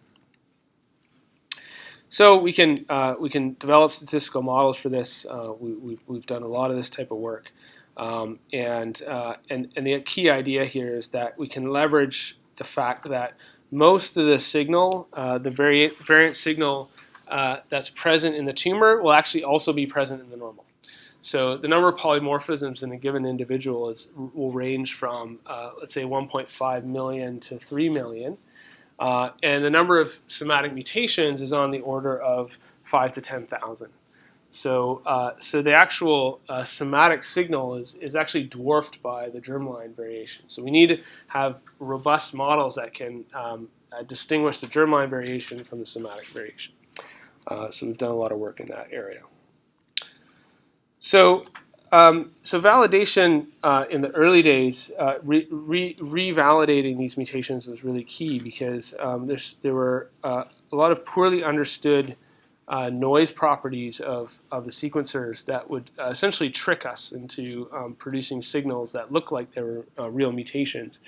So we can uh, we can develop statistical models for this. Uh, we, have done a lot of this type of work, um, and uh, and and the key idea here is that we can leverage the fact that most of the signal, uh, the variant variant signal uh, that's present in the tumor, will actually also be present in the normal. So the number of polymorphisms in a given individual is, will range from, uh, let's say, 1.5 million to 3 million. Uh, and the number of somatic mutations is on the order of 5 to 10,000. So, uh, so the actual uh, somatic signal is, is actually dwarfed by the germline variation. So we need to have robust models that can um, uh, distinguish the germline variation from the somatic variation. Uh, so we've done a lot of work in that area. So, um, so validation uh, in the early days, uh, re, re, revalidating these mutations was really key because um, there were uh, a lot of poorly understood uh, noise properties of, of the sequencers that would uh, essentially trick us into um, producing signals that look like they were uh, real mutations.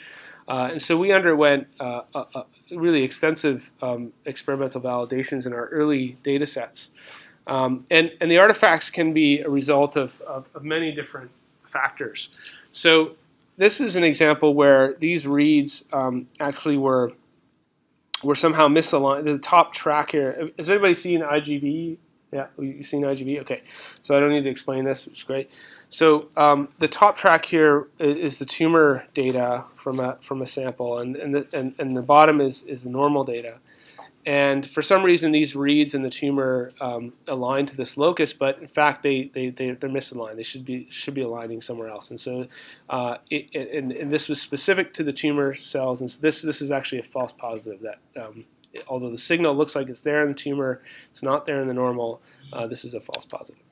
and so we underwent a, a really extensive um, experimental validations in our early data sets. Um, and, and the artifacts can be a result of, of, of, many different factors. So this is an example where these reads um, actually were were somehow misaligned. The top track here, has anybody seen IGV Yeah, you seen IGV? Okay, so I don't need to explain this, is great. So um, the top track here is the tumor data from a from a sample, and and the, and, and the bottom is is the normal data. And for some reason, these reads in the tumor um, align to this locus, but in fact, they, they, they, they're misaligned. They should be, should be aligning somewhere else. And so, uh, it, it- and, and this was specific to the tumor cells. And so this, this is actually a false positive that um, although the signal looks like it's there in the tumor, it's not there in the normal. Uh, this is a false positive.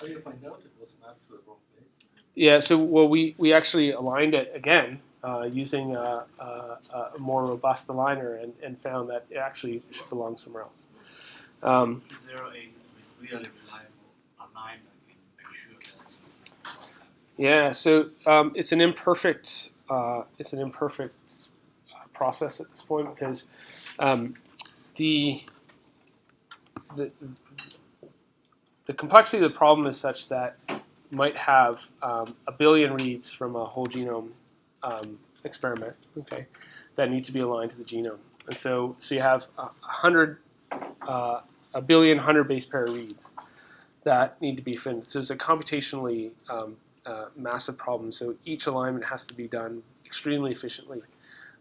How do you find out it was mapped to the wrong place? Yeah, so well, we, we actually aligned it again uh, using a, a, a more robust aligner and, and found that it actually should belong somewhere else. Um, Is there a really reliable alignment can make sure that's yeah, so um, it's an imperfect uh, it's an imperfect process at this point because um, the, the the complexity of the problem is such that might have um, a billion reads from a whole genome um, experiment, okay, that need to be aligned to the genome, and so so you have a hundred, uh, a billion hundred base pair reads that need to be finished. So it's a computationally um, uh, massive problem. So each alignment has to be done extremely efficiently,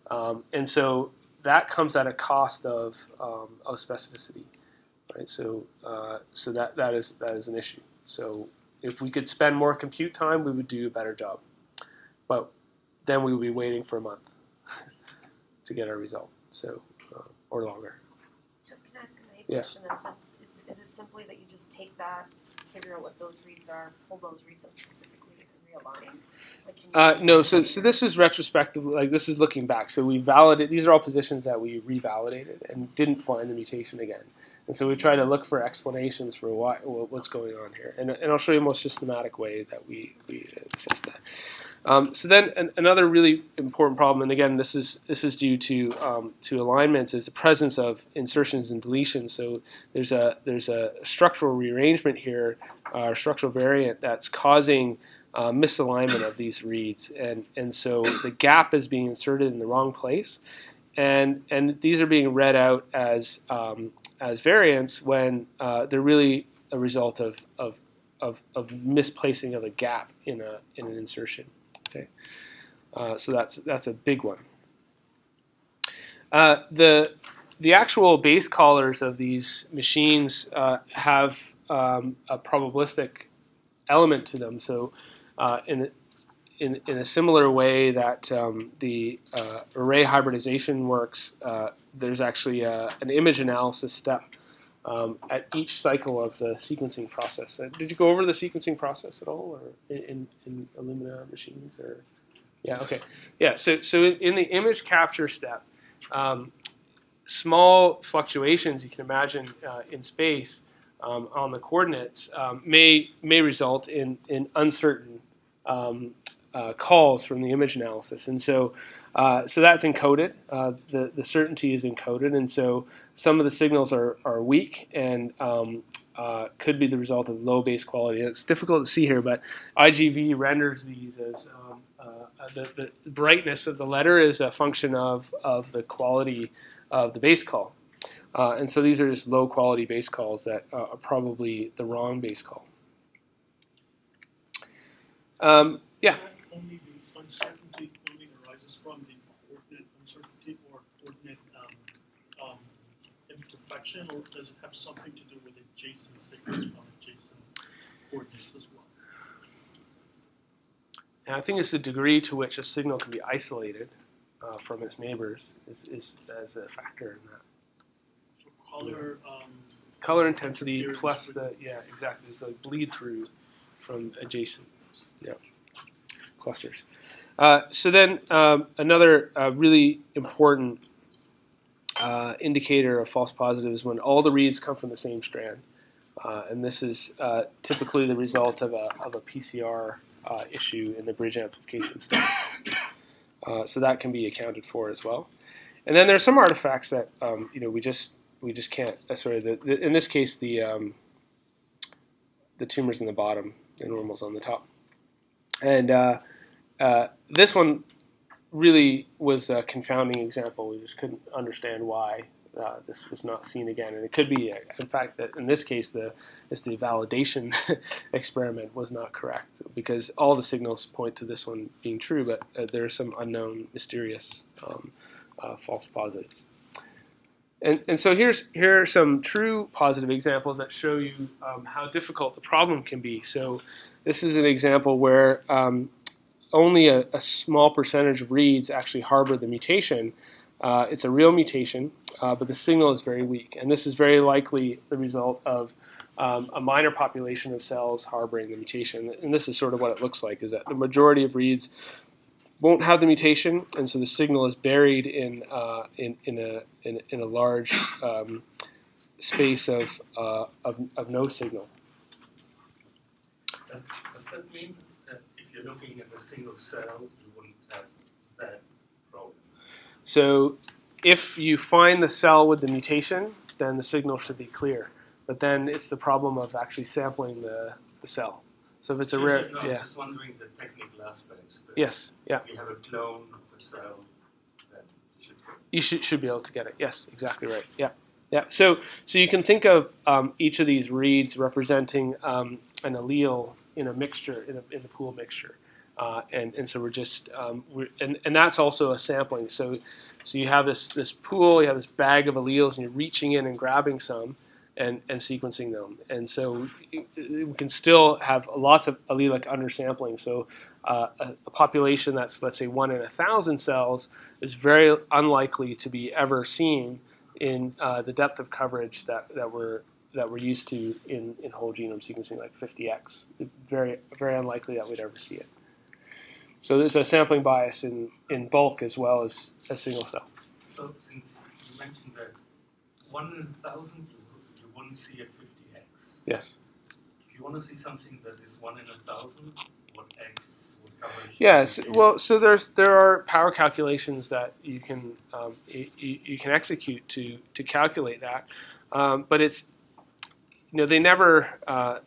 um, and so that comes at a cost of um, of specificity, right? So uh, so that that is that is an issue. So if we could spend more compute time, we would do a better job, but then we would be waiting for a month to get our result. So uh, or longer. So can I ask a naive Yeah. question then? So is, is it simply that you just take that, figure out what those reads are, pull those reads up specifically and realign? Like, Uh, no, so so this is retrospective. Like this is looking back. So we validate. These are all positions that we revalidated and didn't find the mutation again. And so we try to look for explanations for why what's going on here. And, and I'll show you a more systematic way that we we assess that. Um, so then an, another really important problem, and again this is this is due to um, to alignments, is the presence of insertions and deletions. So there's a there's a structural rearrangement here, uh, structural variant that's causing uh, misalignment of these reads, and and so the gap is being inserted in the wrong place, and and these are being read out as um, as variants when uh, they're really a result of, of of of misplacing of a gap in a in an insertion. Okay, uh, so that's that's a big one. Uh, the the actual base callers of these machines uh, have um, a probabilistic element to them. So, uh, in, in, in a similar way that um, the uh, array hybridization works, uh, there's actually a, an image analysis step um, at each cycle of the sequencing process. Uh, did you go over the sequencing process at all, or in, in, in Illumina machines, or yeah, okay, yeah. So so in, in the image capture step. Um, small fluctuations you can imagine uh, in space um, on the coordinates um, may may result in in uncertain um, uh, calls from the image analysis, and so uh, so that's encoded. Uh, the the certainty is encoded, and so some of the signals are are weak and um, uh, could be the result of low base quality. It's difficult to see here, but IGV renders these as um, uh, the, the brightness of the letter is a function of of the quality of the base call. Uh, and so these are just low quality base calls that uh, are probably the wrong base call. Um, yeah. Only the uncertainty only arises from the coordinate uncertainty or coordinate um, um, imperfection, or does it have something to do with adjacent signals from adjacent coordinates as well? And I think it's the degree to which a signal can be isolated uh, from its neighbors is, is as a factor in that. So color, um, Color intensity plus the yeah exactly it's like bleed through from adjacent yeah clusters. Uh, so then um, another uh, really important uh, indicator of false positive is when all the reads come from the same strand, uh, and this is uh, typically the result of a of a PCR uh, issue in the bridge amplification step. Uh, so that can be accounted for as well. And then there are some artifacts that um, you know we just we just can't. Uh, sorry, the, the, in this case the um, the tumors in the bottom, the normals on the top, and this one really was a confounding example. We just couldn't understand why uh, this was not seen again. And it could be, uh, in fact, that in this case, the it's the validation experiment was not correct because all the signals point to this one being true, but uh, there are some unknown, mysterious um, uh, false positives. And, and so here's here are some true positive examples that show you um, how difficult the problem can be. So this is an example where um, only a, a, small percentage of reads actually harbor the mutation. Uh, it's a real mutation, uh, but the signal is very weak. And this is very likely the result of um, a minor population of cells harboring the mutation. And this is sort of what it looks like, is that the majority of reads won't have the mutation, and so the signal is buried in, uh, in, in, a, in, in, a large um, space of, uh, of, of no signal. Does that mean you're looking at a single cell, you wouldn't have that problem? So if you find the cell with the mutation, then the signal should be clear. But then it's the problem of actually sampling the, the cell. So if it's a rare, no, I'm just wondering the technical aspects. Yes, yeah. If you have a clone of a cell, then you should You should, should be able to get it. Yes, exactly right. Yeah, yeah. So so you can think of um, each of these reads representing um, an allele in a mixture in, a, in the pool mixture, uh, and and so we're just um, we're, and and that's also a sampling. So so you have this this pool, you have this bag of alleles, and you're reaching in and grabbing some. And, and sequencing them, and so we can still have lots of allelic undersampling. So uh, a, a population that's let's say one in a thousand cells is very unlikely to be ever seen in uh, the depth of coverage that, that we're that we're used to in, in whole genome sequencing, like 50x. Very very unlikely that we'd ever see it. So there's a sampling bias in, in bulk as well as a single cell. So since you mentioned that one in a thousand, you, you wouldn't see at 50x. Yes. If you want to see something that is one in a thousand, what x? Yes. Well, so there's there are power calculations that you can um, you, you can execute to to calculate that, um, but it's you know they never uh,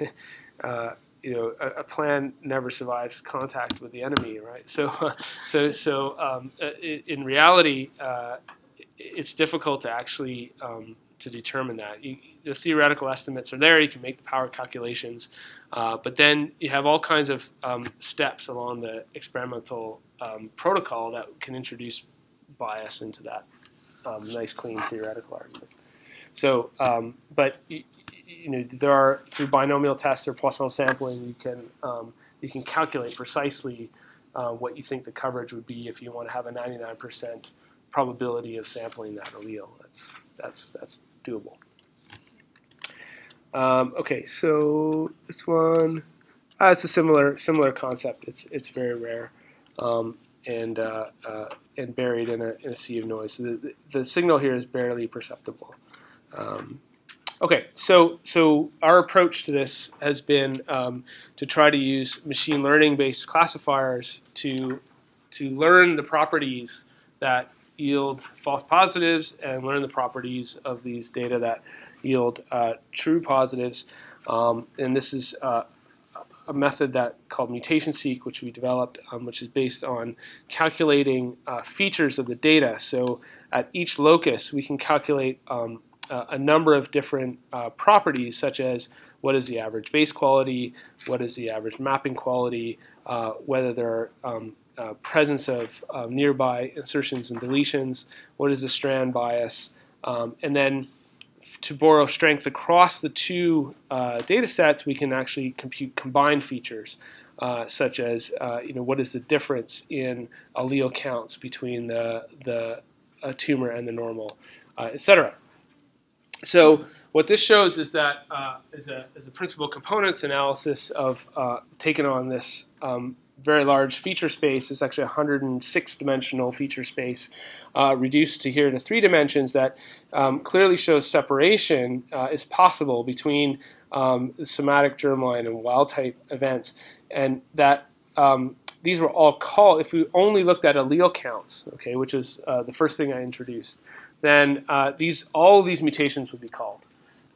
uh, you know a, a plan never survives contact with the enemy, right? So so so um, in reality, uh, it's difficult to actually um, to determine that. You, the theoretical estimates are there. You can make the power calculations. Uh, but then you have all kinds of um, steps along the experimental um, protocol that can introduce bias into that um, nice, clean theoretical argument. So, um, but you know, there are through binomial tests or Poisson sampling, you can um, you can calculate precisely uh, what you think the coverage would be if you want to have a 99% probability of sampling that allele. That's that's that's doable. Um, okay, so this one, uh, it's a similar similar concept. It's it's very rare, um, and uh, uh, and buried in a, in a sea of noise. So the, the, signal here is barely perceptible. Um, okay, so so our approach to this has been um, to try to use machine learning based classifiers to to learn the properties that yield false positives and learn the properties of these data that yield uh, true positives. Um, and this is uh, a method that called MutationSeq, which we developed, um, which is based on calculating uh, features of the data. So at each locus, we can calculate um, a, a number of different uh, properties, such as what is the average base quality, what is the average mapping quality, uh, whether there are um, uh, presence of uh, nearby insertions and deletions, what is the strand bias, um, and then to borrow strength across the two uh, data sets, we can actually compute combined features, uh, such as uh, you know what is the difference in allele counts between the the uh, tumor and the normal, uh, etc. So what this shows is that uh, is a is a principal components analysis of uh, taken on this um, very large feature space. It's actually a 106 dimensional feature space uh, reduced to here to three dimensions that um, clearly shows separation uh, is possible between um, somatic germline and wild type events, and that um, these were all called. If we only looked at allele counts, okay, which is uh, the first thing I introduced, then uh, these all of these mutations would be called.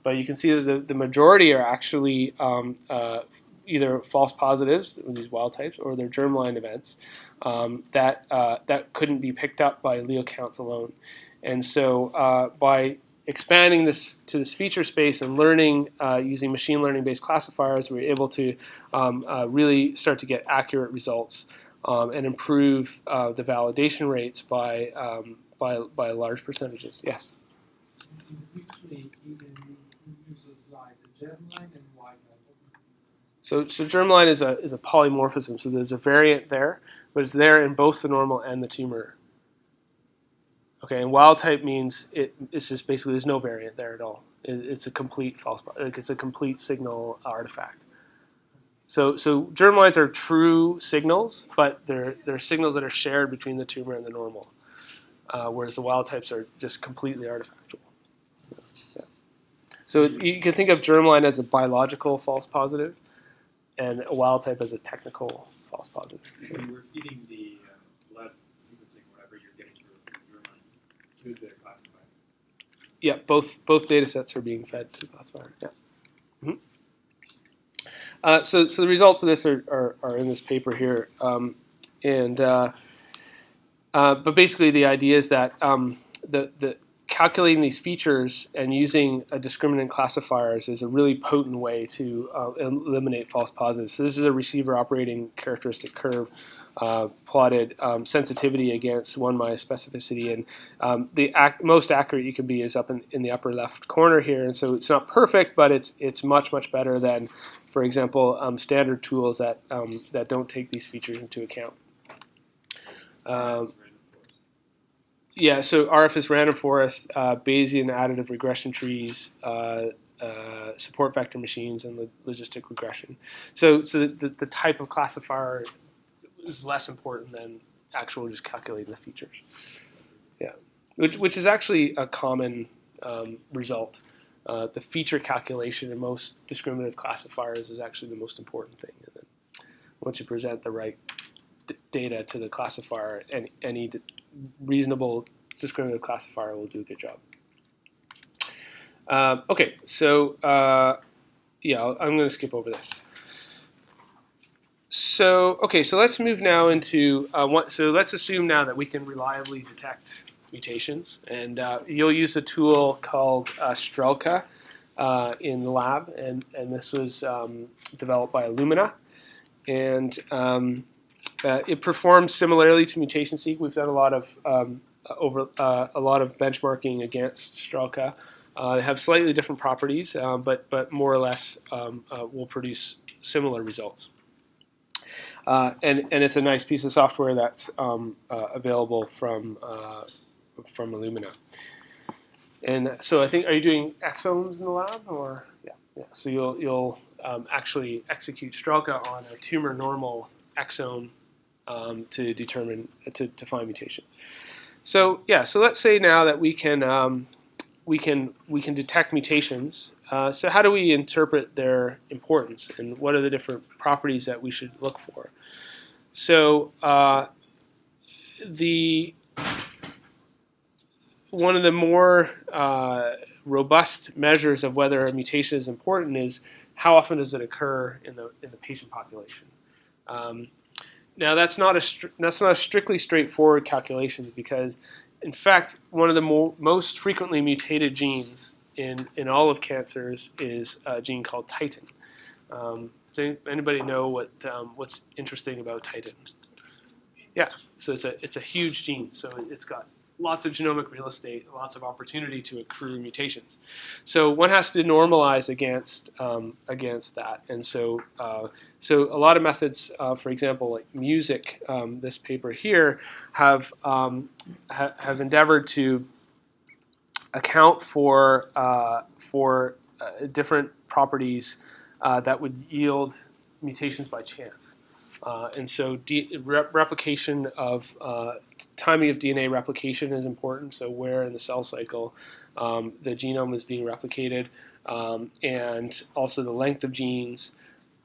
But you can see that the, the majority are actually um, uh, either false positives, these wild types, or they're germline events. um, that uh, that couldn't be picked up by allele counts alone. And so uh, by expanding this to this feature space and learning uh, using machine learning based classifiers, we're able to um, uh, really start to get accurate results um, and improve uh, the validation rates by, um, by, by large percentages. Yes? So, so germline is a, is a polymorphism. So there's a variant there, but it's there in both the normal and the tumor. Okay, and wild type means it, it's just basically there's no variant there at all. It, it's a complete false, like it's a complete signal artifact. So, so germlines are true signals, but they're, they're signals that are shared between the tumor and the normal, uh, whereas the wild types are just completely artifactual. Yeah. So it's, you can think of germline as a biological false positive, and a wild type as a technical false positive. When you were feeding the uh, blood sequencing, whatever you're getting through your line to the classifier. Yeah, both both data sets are being fed to the classifier. Yeah. Mm-hmm. Uh, so, so the results of this are, are, are in this paper here, um, and uh, but basically the idea is that um, the the calculating these features and using a discriminant classifiers is a really potent way to uh, eliminate false positives. So this is a receiver operating characteristic curve uh, plotted um, sensitivity against one minus specificity, and um, the ac most accurate you can be is up in, in the upper left corner here. And so it's not perfect, but it's it's much much better than, for example, um, standard tools that um, that don't take these features into account. Yeah, so RF is random forest, uh, Bayesian additive regression trees, uh, uh, support vector machines, and logistic regression. So, so the, the type of classifier is less important than actual just calculating the features. Yeah, which which is actually a common um, result. Uh, the feature calculation in most discriminative classifiers is actually the most important thing. And then once you present the right data to the classifier, any, any reasonable discriminative classifier will do a good job. Um, okay, so uh, yeah, I'm going to skip over this. So okay, so let's move now into uh, what, so let's assume now that we can reliably detect mutations, and uh, you'll use a tool called uh, Strelka uh, in the lab, and and this was um, developed by Illumina, and um, uh, it performs similarly to MutationSeq. We've done a lot of um, over uh, a lot of benchmarking against Strelka. they have slightly different properties, but but more or less um, will produce similar results. Uh, and, and it's a nice piece of software that's um, uh, available from, uh, from Illumina. And so I think, are you doing exomes in the lab? or Yeah, yeah. So you'll, you'll um, actually execute Strelka on a tumor normal exome um, to determine, to, to find mutations. So yeah, so let's say now that we can, um, we can, we can detect mutations uh, so how do we interpret their importance and what are the different properties that we should look for? So uh, the one of the more uh, robust measures of whether a mutation is important is how often does it occur in the in the patient population. Um, now that's not a that's not a strictly straightforward calculation because in fact one of the mo most frequently mutated genes in, in all of cancers is a gene called titin. Um, does anybody know what um, what's interesting about titin? Yeah, so it's a it's a huge gene. So it's got lots of genomic real estate, lots of opportunity to accrue mutations. So one has to normalize against um, against that, and so uh, so a lot of methods, uh, for example, like MuSiC, um, this paper here, have um, ha have endeavored to account for uh, for uh, different properties uh, that would yield mutations by chance. Uh, and so re replication of uh, timing of DNA replication is important. So where in the cell cycle um, the genome is being replicated, um, and also the length of genes,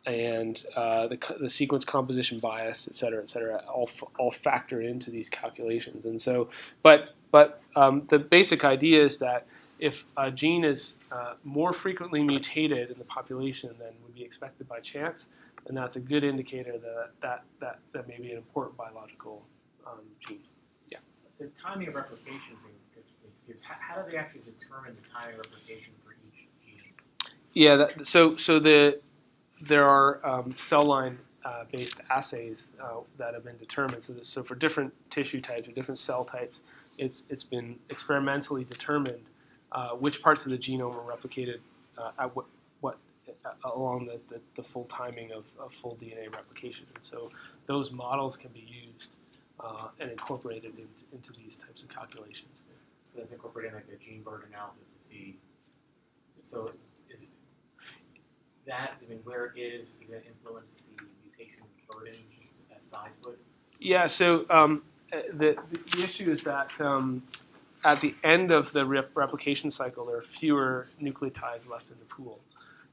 and uh, the, the sequence composition bias, et cetera, et cetera, all, all factor into these calculations. And so, but but um, the basic idea is that if a gene is uh, more frequently mutated in the population than would be expected by chance, and that's a good indicator that that that, that may be an important biological um, gene. Yeah. The timing of replication thing, how, how do they actually determine the timing of replication for each gene? Yeah, that, so so the there are um, cell line uh, based assays uh, that have been determined. So, that, so for different tissue types or different cell types, it's it's been experimentally determined uh, which parts of the genome are replicated uh, at what what along the, the, the, full timing of, of full DNA replication. And so those models can be used uh, and incorporated into, into these types of calculations. So that's incorporating like a gene burden analysis to see. So is it that I mean where it is is it influence the mutation burden just as size would? Yeah. So um, the the issue is that um, at the end of the rep- replication cycle, there are fewer nucleotides left in the pool.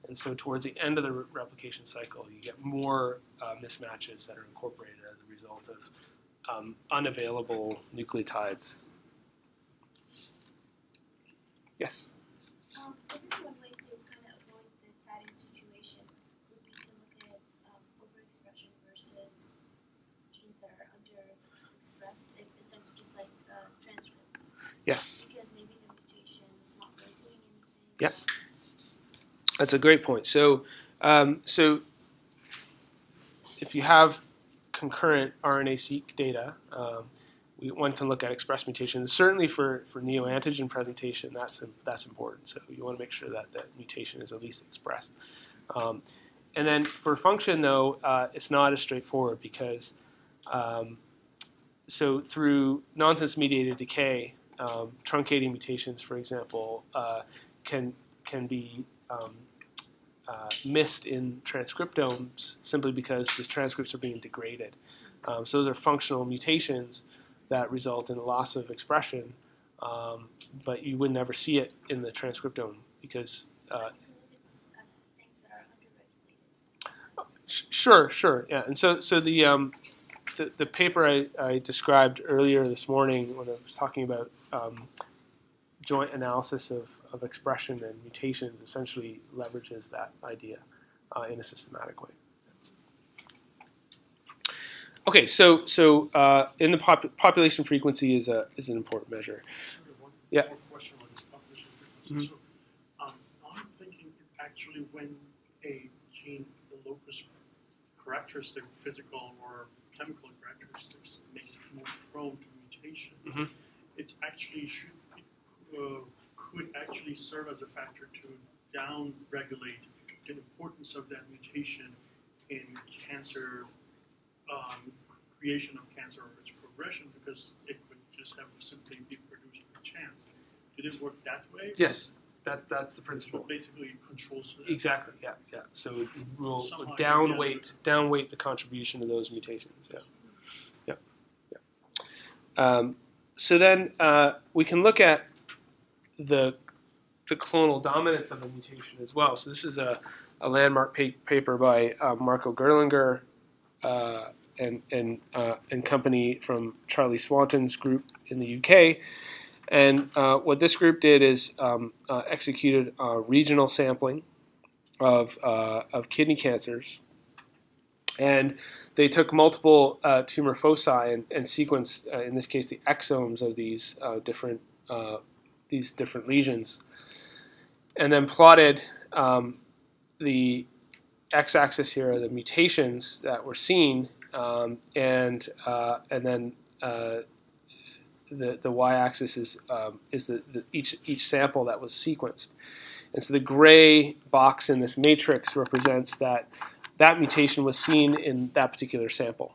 And so, towards the end of the re- replication cycle, you get more uh, mismatches that are incorporated as a result of um, unavailable nucleotides. Yes. Um, I think one way to kind of avoid the tied situation would be to look at um, overexpression versus genes that are underexpressed in, in terms of just like uh, transcripts. Yes. Because maybe the mutation is not really doing anything. Yep. That's a great point. So, um, so if you have concurrent RNA-seq data, um, we, one can look at express mutations. Certainly for, for neoantigen presentation, that's that's important. So you want to make sure that that mutation is at least expressed. Um, and then for function, though, uh, it's not as straightforward because um, so through nonsense-mediated decay, um, truncating mutations, for example, uh, can can be um, uh, missed in transcriptomes simply because the transcripts are being degraded. Um, so those are functional mutations that result in loss of expression, um, but you would never see it in the transcriptome because. Uh, Sure, sure, yeah, and so so the um, the, the paper I, I described earlier this morning when I was talking about um, joint analysis of, of expression and mutations essentially leverages that idea uh, in a systematic way. Okay, so so uh, in the pop population frequency is a is an important measure. One Yeah. more question on this population frequency. Mhm. So, um, I'm thinking actually when a gene, the locus characteristic, physical or chemical characteristics, makes it more prone to mutation, Mhm. it's actually should uh, could actually serve as a factor to down regulate the importance of that mutation in cancer um, creation of cancer or its progression because it could just have simply be produced by chance. Did it work that way? Yes, that that's the So principle. basically it controls the Exactly. Yeah. Yeah. So it will Somehow downweight downweight the contribution of those mutations. Yeah. Yeah. Yeah. Um, so then uh, we can look at the the clonal dominance of the mutation as well. So this is a, a landmark pa- paper by uh, Marco Gerlinger uh, and and uh, and company from Charlie Swanton's group in the UK. And uh, what this group did is um, uh, executed regional sampling of, uh, of kidney cancers. And they took multiple tumor foci and, and sequenced, in this case, the exomes of these different these different lesions, and then plotted um, the x-axis here are the mutations that were seen, um, and uh, and then uh, the the y-axis is um, is the, the each each sample that was sequenced, and so the gray box in this matrix represents that that mutation was seen in that particular sample,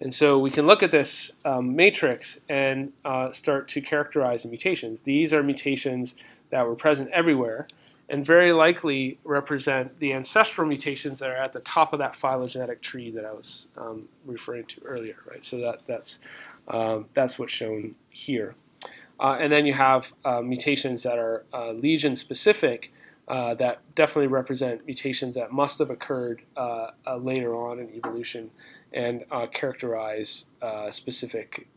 and so we can look at this um, matrix and uh, start to characterize the mutations. These are mutations that were present everywhere, and very likely represent the ancestral mutations that are at the top of that phylogenetic tree that I was um, referring to earlier. Right, so that that's um, that's what's shown here. Uh, and then you have uh, mutations that are uh, lesion specific uh, that definitely represent mutations that must have occurred uh, uh, later on in evolution and characterize specific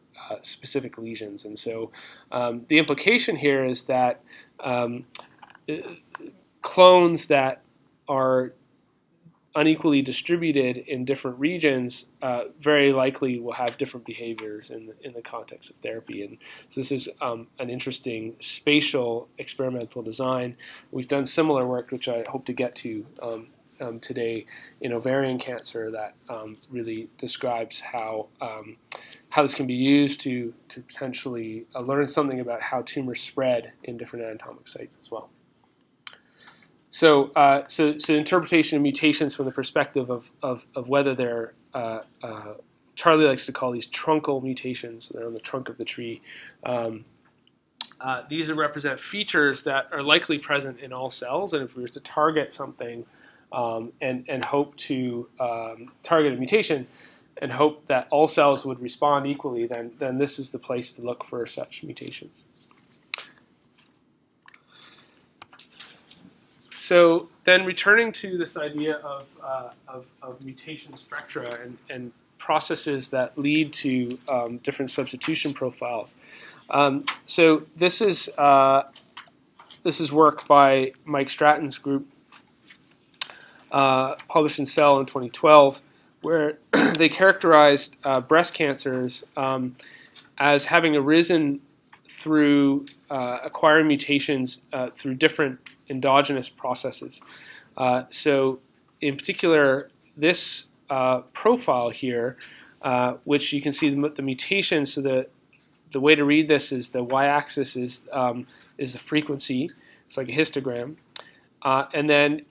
specific lesions. And so um, the implication here is that um, clones that are unequally distributed in different regions uh, very likely will have different behaviors in the, in the context of therapy. And so this is um, an interesting spatial experimental design. We've done similar work, which I hope to get to um, um, today in ovarian cancer that um, really describes how um, how this can be used to to potentially uh, learn something about how tumors spread in different anatomic sites as well. So, uh, so, so interpretation of mutations from the perspective of, of, of whether they're uh, uh, Charlie likes to call these truncal mutations. They're on the trunk of the tree. Um, uh, these represent features that are likely present in all cells, and if we were to target something um, and, and hope to um, target a mutation and hope that all cells would respond equally, then, then this is the place to look for such mutations. So then returning to this idea of, uh, of, of, mutation spectra and, and, processes that lead to um, different substitution profiles. Um, so this is, uh, this is work by Mike Stratton's group uh, published in Cell in 2012, where they characterized uh, breast cancers um, as having arisen through uh, acquiring mutations uh, through different endogenous processes. Uh, so, in particular, this uh, profile here, which you can see the, the mutations. So the the way to read this is the y-axis is um, is the frequency. It's like a histogram, and then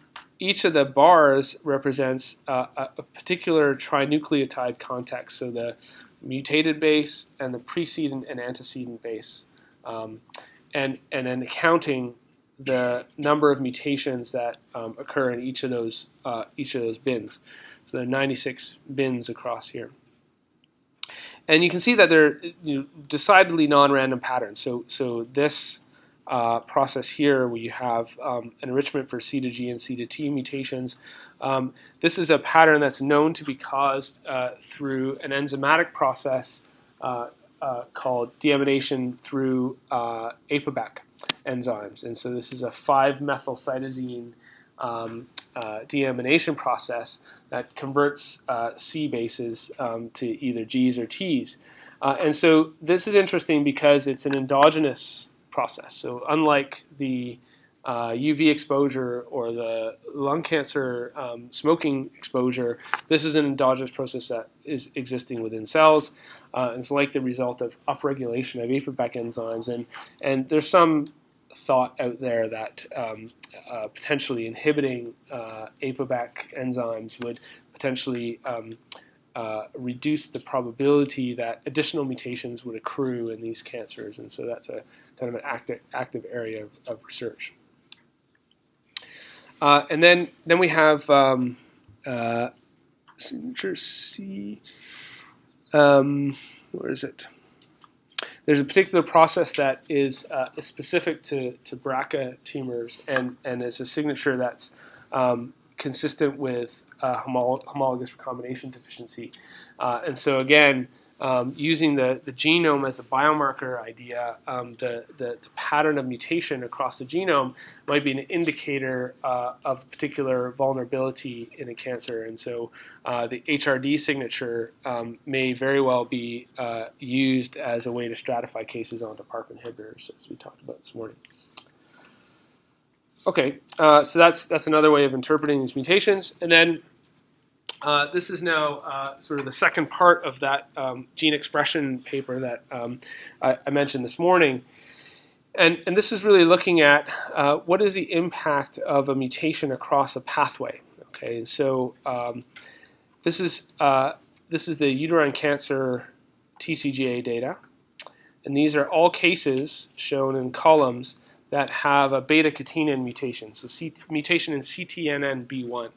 each of the bars represents uh, a, particular trinucleotide context, so the mutated base and the precedent and antecedent base, um, and and then counting the number of mutations that um, occur in each of those uh, each of those bins. So there are 96 bins across here. And you can see that they're you know, decidedly non-random patterns. So so this uh, process here where you have um, enrichment for C to G and C to T mutations. Um, this is a pattern that's known to be caused uh, through an enzymatic process uh, uh called deamination through uh, APOBEC enzymes. And so this is a 5-methylcytosine um, uh, deamination process that converts C bases um, to either Gs or Ts. and so this is interesting because it's an endogenous process. So unlike the uh, UV exposure or the lung cancer um, smoking exposure, this is an endogenous process that is existing within cells. Uh, it's like the result of upregulation of APOBEC enzymes, and and there's some thought out there that um, uh, potentially inhibiting uh, enzymes would potentially um, uh, reduce the probability that additional mutations would accrue in these cancers, and so that's a kind of an active active area of, of research. Uh, and then then we have um, uh, signature C. Um, where is it? There's a particular process that is, uh, specific to, to BRCA tumors and, and is a signature that's um, consistent with uh, homologous recombination deficiency. Uh, and so again, um, using the, the genome as a biomarker idea, um, the, the, the, pattern of mutation across the genome might be an indicator uh, of particular vulnerability in a cancer. And so uh, the HRD signature um, may very well be uh, used as a way to stratify cases onto PARP inhibitors, as we talked about this morning. Okay, uh, so that's that's another way of interpreting these mutations. And then uh, this is now uh, sort of the second part of that um, gene expression paper that um, I, I, mentioned this morning. And, and this is really looking at uh, what is the impact of a mutation across a pathway. Okay, so um, this is uh, this is the uterine cancer TCGA data, and these are all cases shown in columns that have a beta catenin mutation, so C mutation in CTNNB1.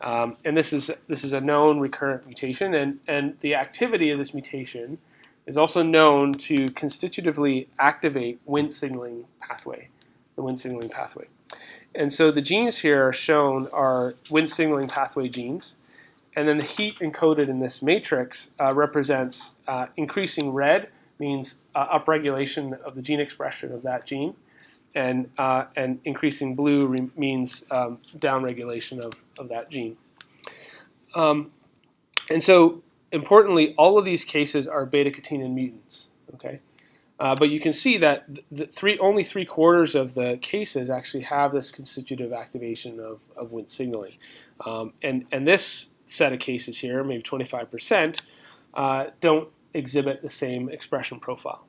Um, and this is this is a known recurrent mutation, and, and the activity of this mutation is also known to constitutively activate Wnt signaling pathway, the Wnt signaling pathway. And so the genes here are shown are Wnt signaling pathway genes, and then the heat encoded in this matrix uh, represents uh, increasing red means uh, upregulation of the gene expression of that gene, and uh, and increasing blue means um, downregulation of, of that gene. um, and so importantly, all of these cases are beta-catenin mutants. Okay, uh, but you can see that the three only three quarters of the cases actually have this constitutive activation of, of Wnt signaling, um, and and this set of cases here, maybe 25 percent, uh, don't exhibit the same expression profile.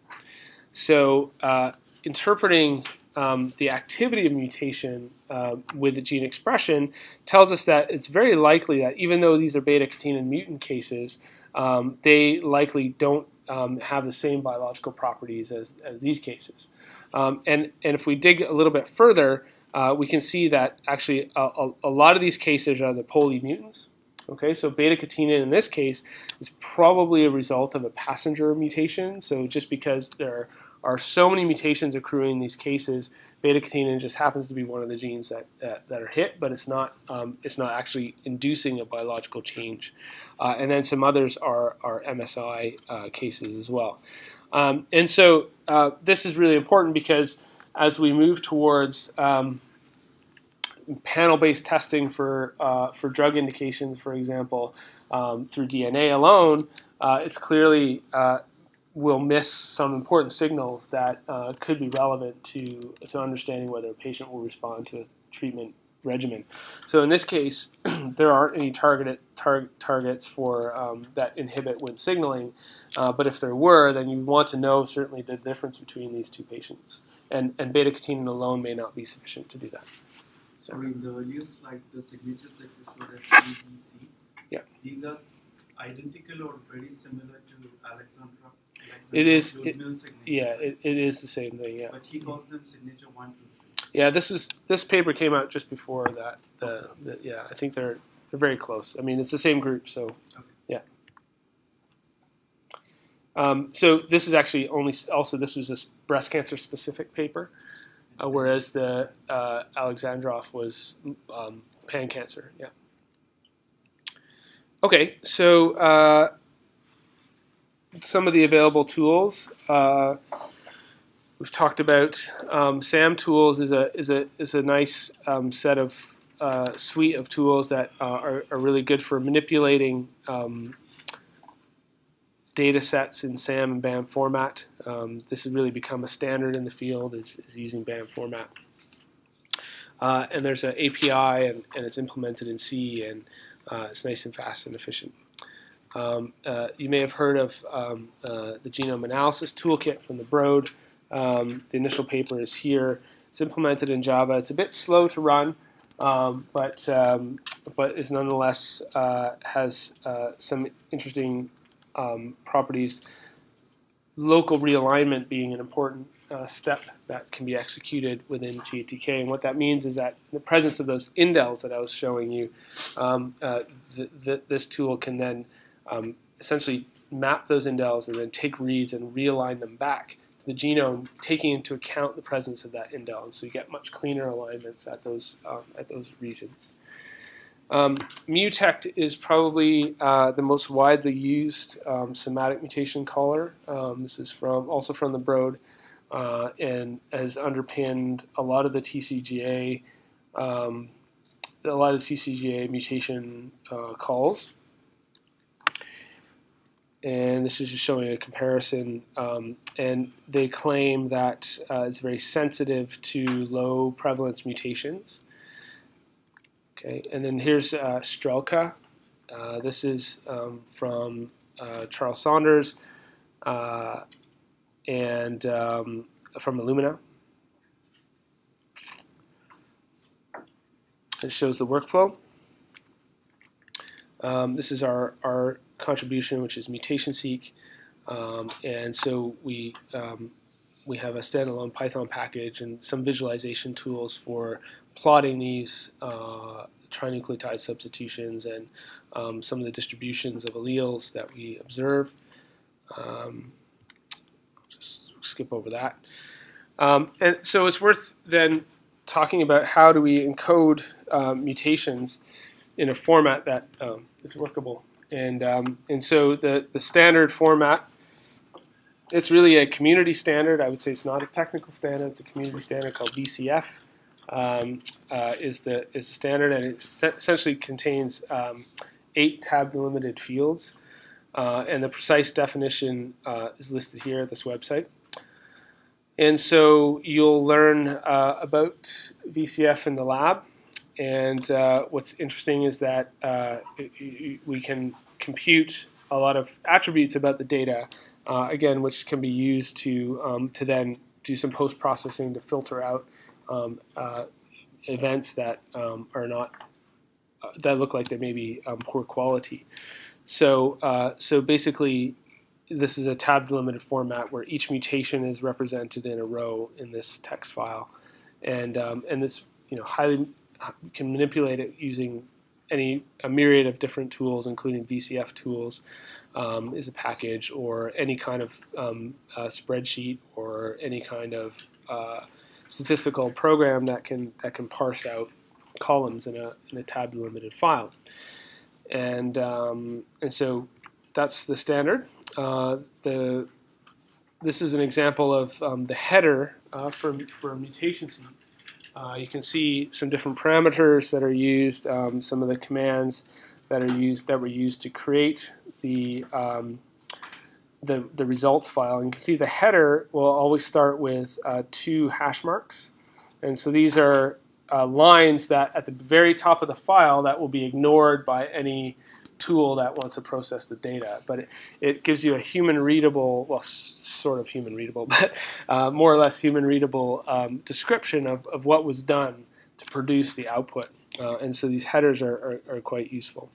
So uh, interpreting um, the activity of mutation uh, with the gene expression tells us that it's very likely that even though these are beta-catenin mutant cases, um, they likely don't um, have the same biological properties as, as these cases. Um, and, and if we dig a little bit further, uh, we can see that actually a, a, a, lot of these cases are the POLE mutants. Okay, so beta-catenin in this case is probably a result of a passenger mutation. So just because there are so many mutations accruing in these cases, beta-catenin just happens to be one of the genes that, that, are hit, but it's not, um, it's not actually inducing a biological change. Uh, and then some others are, are MSI uh, cases as well. Um, and so uh, this is really important because as we move towards um, panel-based testing for, uh, for drug indications, for example, um, through DNA alone, uh, it's clearly will miss some important signals that uh, could be relevant to, to understanding whether a patient will respond to a treatment regimen. So in this case, there aren't any targeted tar targets for um, that inhibit Wnt signaling, uh, but if there were, then you want to know certainly the difference between these two patients. And, and beta-catenin alone may not be sufficient to do that. So in the earlier slide, the signatures that you showed as ABC, yeah. these are identical or very similar to Alexandrov it is. It, yeah, it, it is the same thing. Yeah. But he calls them signature one, two, three. Yeah, this was this paper came out just before that. The, the, yeah, I think they're they're very close. I mean, it's the same group, so okay. yeah. Um, so this is actually only also this was this breast cancer specific paper, uh, whereas the uh, Alexandrov was um, pan cancer. Yeah. Okay, so. Uh, some of the available tools. Uh, we've talked about um, SAM tools is a is a is a nice um, set of uh, suite of tools that uh, are, are, really good for manipulating um, data sets in SAM and BAM format. Um, this has really become a standard in the field is, is using BAM format. Uh, and there's an API and, and, it's implemented in C and uh, it's nice and fast and efficient. Um, uh, you may have heard of um, uh, the Genome Analysis Toolkit from the Broad. Um, the initial paper is here. It's implemented in Java. It's a bit slow to run, um, but um, but is nonetheless uh, has uh, some interesting um, properties. Local realignment being an important uh, step that can be executed within GATK. And what that means is that in the presence of those indels that I was showing you, uh, th th this tool can then um, essentially map those indels and then take reads and realign them back to the genome, taking into account the presence of that indel. And so you get much cleaner alignments at those, um, at those regions. Um, Mutect is probably uh, the most widely used um, somatic mutation caller. Um, this is from also from the Broad uh, and has underpinned a lot of the TCGA, um, a lot of TCGA mutation uh, calls and this is just showing a comparison. Um, and they claim that uh, it's very sensitive to low prevalence mutations. Okay, and then here's uh, Strelka. Uh, this is um, from uh, Charles Saunders uh, and um, from Illumina. It shows the workflow. Um, this is our, our contribution, which is MutationSeq. Um, and so we um, we have a standalone Python package and some visualization tools for plotting these uh, trinucleotide substitutions and um, some of the distributions of alleles that we observe. Um, just skip over that. Um, and so it's worth then talking about how do we encode uh, mutations in a format that um, is workable and, um, and so the, the standard format, it's really a community standard. I would say it's not a technical standard. It's a community standard called VCF. Um, uh, is the is the standard, and it essentially contains um, eight tab delimited fields, uh, and the precise definition uh, is listed here at this website. And so you'll learn uh, about VCF in the lab. And uh, what's interesting is that uh, we can compute a lot of attributes about the data, uh, again, which can be used to, um, to then do some post processing to filter out um, uh, events that um, are not uh, that look like they may be um, poor quality. So uh, so basically, this is a tab delimited format where each mutation is represented in a row in this text file, and um, and this you know highly can manipulate it using any a myriad of different tools, including VCF tools, um, is a package, or any kind of um, spreadsheet, or any kind of uh, statistical program that can that can parse out columns in a in a tab delimited file, and um, and so that's the standard. Uh, the this is an example of um, the header uh, for for a mutation. Uh, you can see some different parameters that are used, um, some of the commands that are used that were used to create the um, the, the results file. And you can see the header will always start with uh, two hash marks. And so these are uh, lines that at the very top of the file that will be ignored by any tool that wants to process the data. But it, it gives you a human readable, well, sort of human readable, but uh, more or less human readable um, description of, of what was done to produce the output. Uh, and so these headers are, are, are quite useful.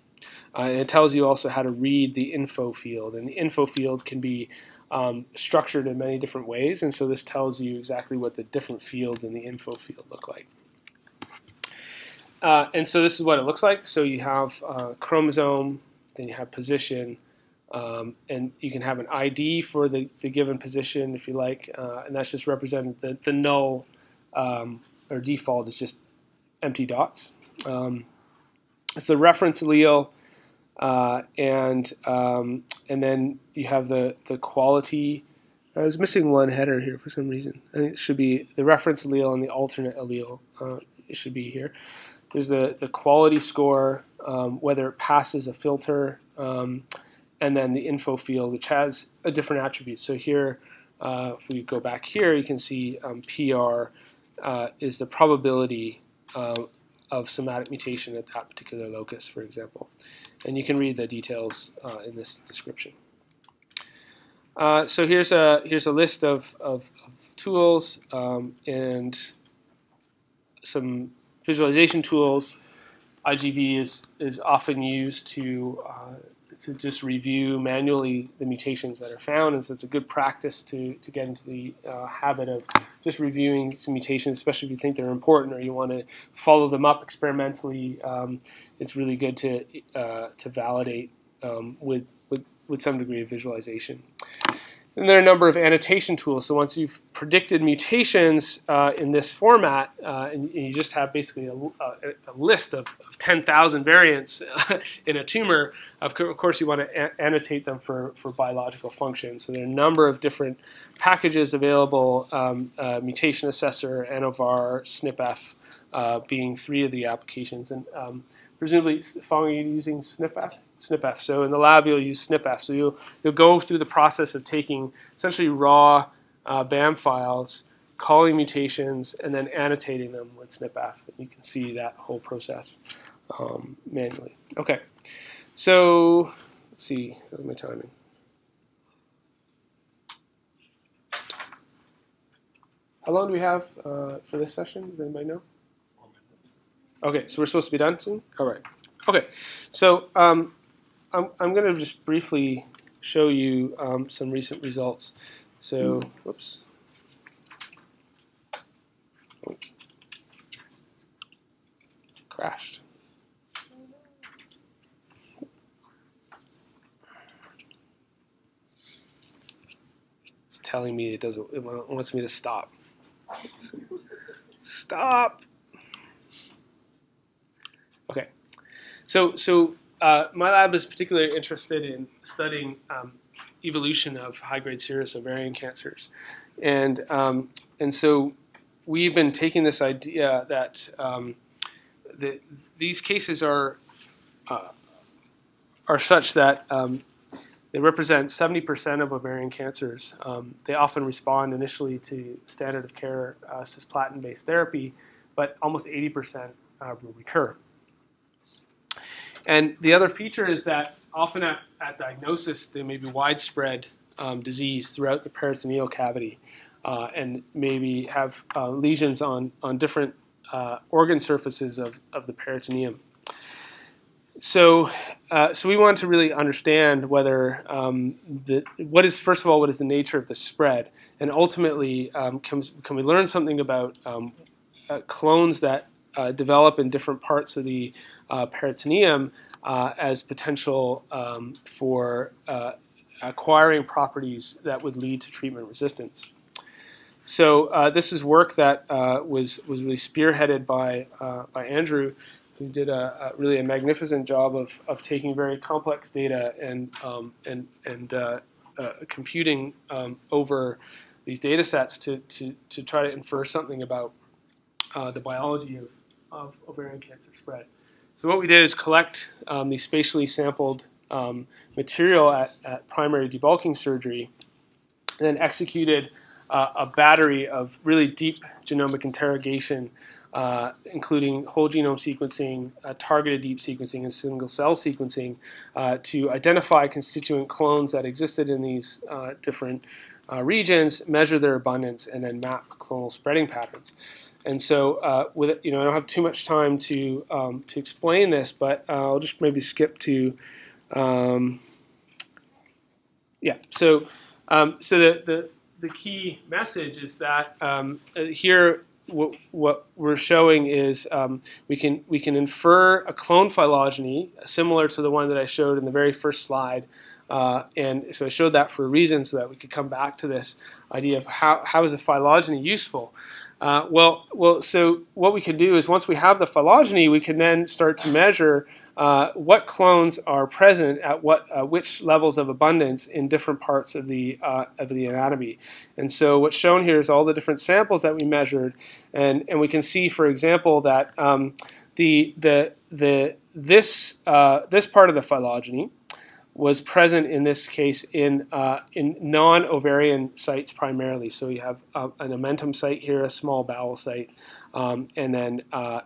Uh, and it tells you also how to read the info field. And the info field can be um, structured in many different ways. And so this tells you exactly what the different fields in the info field look like. Uh, and so this is what it looks like. So you have uh, chromosome, then you have position, um, and you can have an ID for the, the given position if you like, uh, and that's just represented the, the null um, or default is just empty dots. Um, it's the reference allele uh, and um, and then you have the the quality. I was missing one header here for some reason. I think it should be the reference allele and the alternate allele. Uh, it should be here. There's the the quality score, um, whether it passes a filter, um, and then the info field, which has a different attribute. So here, uh, if we go back here, you can see um, PR uh, is the probability uh, of somatic mutation at that particular locus, for example. And you can read the details uh, in this description. Uh, so here's a here's a list of, of, of tools um, and some visualization tools. IGV is is often used to uh, to just review manually the mutations that are found, and so it's a good practice to, to get into the uh, habit of just reviewing some mutations, especially if you think they're important or you want to follow them up experimentally. Um, it's really good to uh, to validate um, with, with with some degree of visualization. And there are a number of annotation tools. So once you've predicted mutations uh, in this format, uh, and, you just have basically a, a, a list of, of 10,000 variants in a tumor, of, co of course you want to annotate them for, for biological functions. So there are a number of different packages available, um, uh, Mutation Assessor, ANNOVAR, SnpEff, uh, being three of the applications. And um, presumably, following using SnpEff? SnpEff. So in the lab, you'll use SnpEff. So you'll, you'll go through the process of taking essentially raw uh, BAM files, calling mutations, and then annotating them with SnpEff. And you can see that whole process um, manually. Okay, so let's see, how's my timing? How long do we have uh, for this session? Does anybody know? Okay, so we're supposed to be done soon? All right. Okay, so um, I'm, I'm going to just briefly show you um, some recent results. So, whoops. Oh. Crashed. It's telling me it doesn't, it wants me to stop. Stop. Okay. So, so uh, my lab is particularly interested in studying um, evolution of high-grade serous ovarian cancers, and um, and so we've been taking this idea that um, that these cases are uh, are such that um, they represent 70% of ovarian cancers. Um, they often respond initially to standard of care uh, cisplatin-based therapy, but almost 80% uh, will recur. And the other feature is that often at, at diagnosis, there may be widespread um, disease throughout the peritoneal cavity uh, and maybe have uh, lesions on, on different uh, organ surfaces of, of the peritoneum. So, uh, so we want to really understand whether um, the, what is first of all what is the nature of the spread, and ultimately um, can, can we learn something about um, uh, clones that uh, develop in different parts of the peritoneum uh, as potential um, for uh, acquiring properties that would lead to treatment resistance. So this is work that was was really spearheaded by by Andrew who did a, a, really a magnificent job of, of taking very complex data and um, and and uh, uh, computing um, over these data sets to, to, to try to infer something about uh, the biology of, of ovarian cancer spread. So what we did is collect um, the spatially sampled um, material at, at primary debulking surgery, and then executed uh, a battery of really deep genomic interrogation uh, including whole genome sequencing, uh, targeted deep sequencing, and single cell sequencing uh, to identify constituent clones that existed in these uh, different uh, regions, measure their abundance, and then map clonal spreading patterns. And so, uh, with you know, I don't have too much time to um, to explain this, but I'll just maybe skip to, um, yeah. So, um, so the, the the key message is that um, here what, what we're showing is um, we can we can infer a clone phylogeny similar to the one that I showed in the very first slide. Uh, and so I showed that for a reason so that we could come back to this idea of how, how is a phylogeny useful. Uh, well, well, so what we can do is once we have the phylogeny, we can then start to measure uh, what clones are present at what uh, which levels of abundance in different parts of the uh, of the anatomy. And so what's shown here is all the different samples that we measured, and and we can see, for example, that um, the the the this uh, this part of the phylogeny was present in this case in uh, in non-ovarian sites primarily. So you have uh, an omentum site here, a small bowel site, um, and then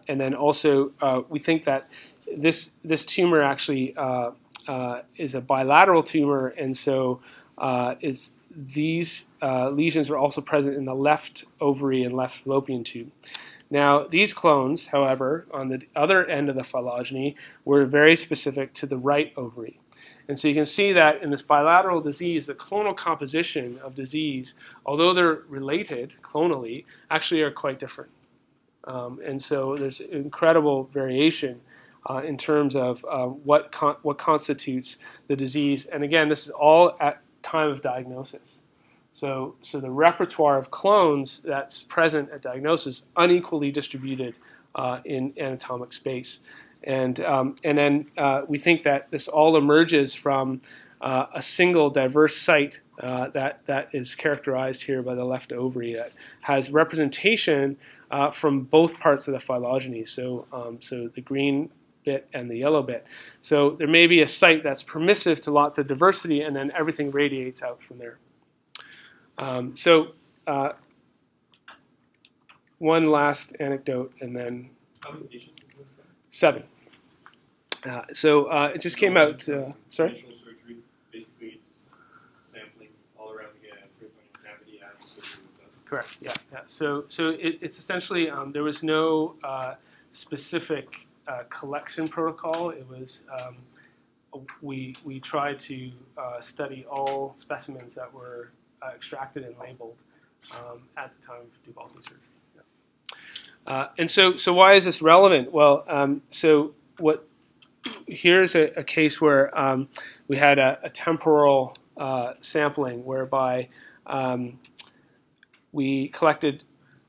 and then also we think that this this tumor actually uh, uh, is a bilateral tumor, and so uh, is these uh, lesions were also present in the left ovary and left fallopian tube. Now, these clones, however, on the other end of the phylogeny, were very specific to the right ovary. And so you can see that in this bilateral disease, the clonal composition of disease, although they're related clonally, actually are quite different. Um, and so there's incredible variation uh, in terms of uh, what con what constitutes the disease. And again, this is all at time of diagnosis. So, so the repertoire of clones that's present at diagnosis unequally distributed uh, in anatomic space. And, um, and then uh, we think that this all emerges from uh, a single diverse site uh, that, that is characterized here by the left ovary that has representation uh, from both parts of the phylogeny. So, um, so the green bit and the yellow bit. So there may be a site that's permissive to lots of diversity, and then everything radiates out from there. Um, so uh, one last anecdote, and then seven. Uh, so uh, it just came out. Uh, sorry. surgery, basically sampling all around the peritoneal cavity as surgery Correct. Yeah. Yeah. So so it, it's essentially um, there was no uh, specific uh, collection protocol. It was um, we we tried to uh, study all specimens that were uh, extracted and labeled um, at the time of debulking surgery. Yeah. Uh, and so so why is this relevant? Well, um, so what here's a, a case where um, we had a, a temporal uh, sampling whereby um, we collected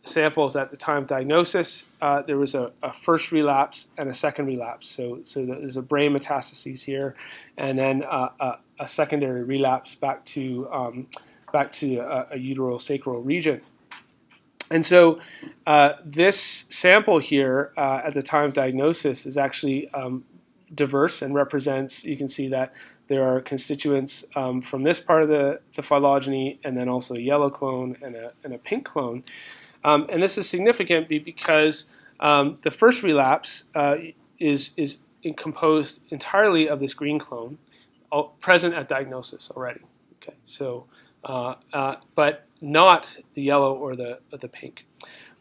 samples at the time of diagnosis, uh, there was a, a, first relapse and a second relapse. So, so there's a brain metastases here, and then uh, a, secondary relapse back to um, back to a, a uterosacral region. And so uh, this sample here uh, at the time of diagnosis is actually um, diverse and represents, you can see that there are constituents um, from this part of the, the phylogeny and then also a yellow clone and a, and a pink clone. Um, and this is significant because um, the first relapse uh, is, is composed entirely of this green clone, all, present at diagnosis already. Okay, so, uh, uh, but not the yellow or the, or the pink.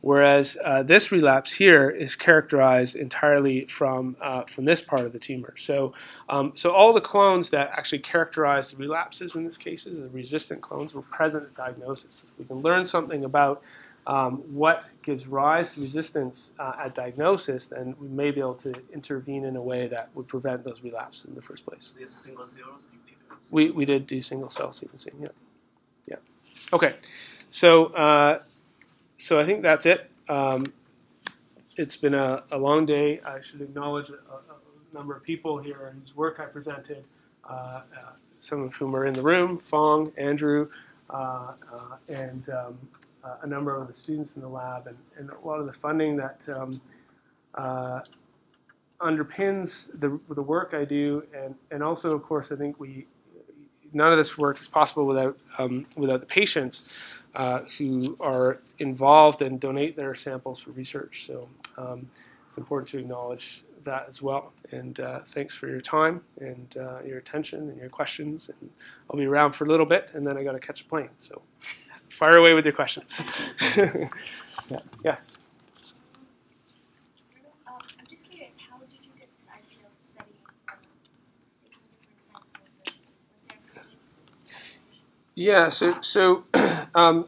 Whereas uh, this relapse here is characterized entirely from, uh, from this part of the tumor. So, um, so all the clones that actually characterize the relapses in this case, the resistant clones, were present at diagnosis. We can learn something about um, what gives rise to resistance uh, at diagnosis, and we may be able to intervene in a way that would prevent those relapses in the first place. This single cells, you pick up We, we did do single cell sequencing, yeah. Yeah. Okay, so, uh, so I think that's it. Um, it's been a, a long day. I should acknowledge a, a number of people here whose work I presented, uh, uh, some of whom are in the room, Fong, Andrew, uh, uh, and um, a number of the students in the lab, and, and a lot of the funding that um, uh, underpins the, the work I do, and, and also, of course, I think we none of this work is possible without um, without the patients uh, who are involved and donate their samples for research. So um, it's important to acknowledge that as well. And uh, thanks for your time and uh, your attention and your questions. And I'll be around for a little bit, and then I got to catch a plane. So fire away with your questions. yeah. Yes. Um, I'm just curious, how did you get this idea of studying um, taking different samples? And was there a case? Yeah, so so um,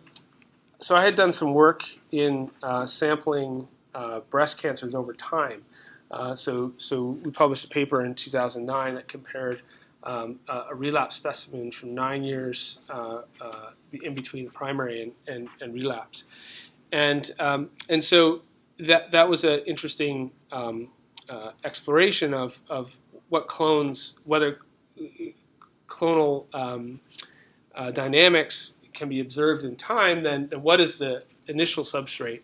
so I had done some work in uh, sampling uh, breast cancers over time. Uh, so so we published a paper in 2009 that compared um, a, relapse specimen from nine years uh, uh, in between the primary and, and, and relapse, and um, and so that that was an interesting um, uh, exploration of of what clones whether clonal um, uh, dynamics can be observed in time, then, then what is the initial substrate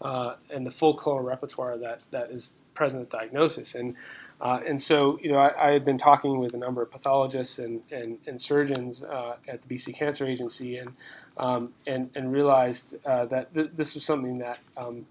uh, and the full clonal repertoire that, that is present at diagnosis? And, uh, and so, you know, I, I, had been talking with a number of pathologists and, and, and surgeons uh, at the BC Cancer Agency and, um, and, and realized uh, that th- this was something that um,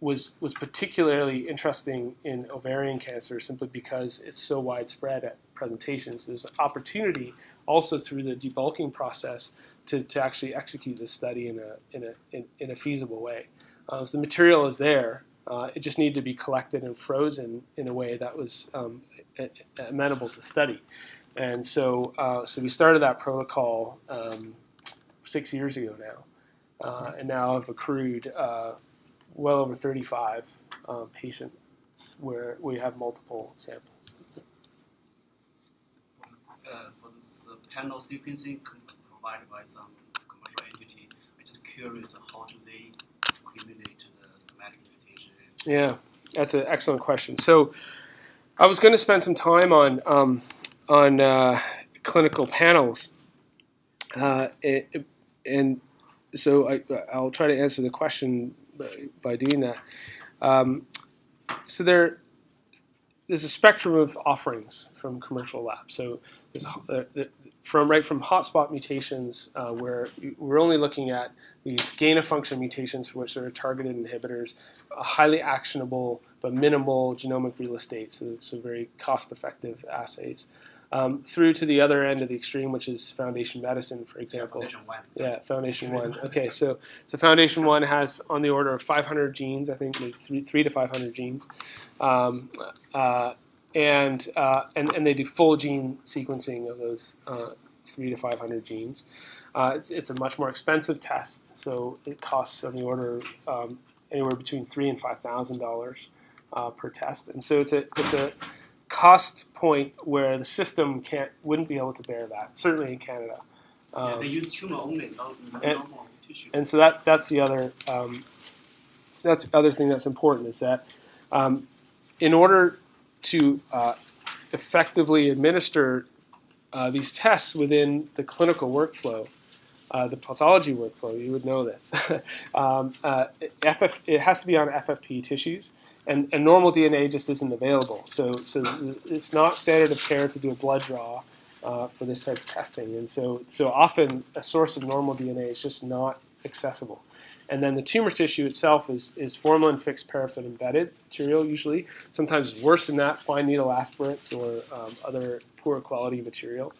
was, was particularly interesting in ovarian cancer simply because it's so widespread at presentations. There's an opportunity also through the debulking process to, to actually execute this study in a, in a, in, in a feasible way. Uh, so the material is there. Uh, it just needed to be collected and frozen in a way that was um, amenable to study. And so, uh, so we started that protocol um, six years ago now, uh, and now I have accrued uh, well over 35 uh, patients where we have multiple samples. uh, for this uh, panel sequencing provided by some commercial entity. I'm just curious, how do they discriminate the somatic mutation? Yeah, that's an excellent question. So, I was going to spend some time on um, on uh, clinical panels, uh, and, and so I, I'll try to answer the question by, by doing that. Um, so there, there's a spectrum of offerings from commercial labs. So there's a- uh, from right from hotspot mutations, uh, where we're only looking at these gain of function mutations, for which there are targeted inhibitors, highly actionable but minimal genomic real estate, so, so very cost-effective assays. Um, through to the other end of the extreme, which is foundation medicine, for example. Foundation one. Yeah, Foundation One. Okay, so so Foundation One has on the order of 500 genes, I think, maybe three, three to 500 genes, um, uh, and, uh, and and they do full gene sequencing of those uh, three to 500 genes. Uh, it's, it's a much more expensive test, so it costs on the order um, anywhere between three and five thousand dollars uh, per test, and so it's a it's a cost point where the system can't wouldn't be able to bear that. Certainly in Canada. yeah, Um, they use tumor only, not, not and- normal tissue. and so that that's the other um, that's the other thing that's important is that um, in order to uh, effectively administer uh, these tests within the clinical workflow, uh, the pathology workflow, you would know this. um, uh, FF, it has to be on FFP tissues, and, and normal DNA just isn't available. So so it's not standard of care to do a blood draw uh, for this type of testing, and so so often a source of normal DNA is just not accessible. And then the tumor tissue itself is, is formalin fixed paraffin embedded material usually. Sometimes worse than that, fine needle aspirates or um, other poor quality material.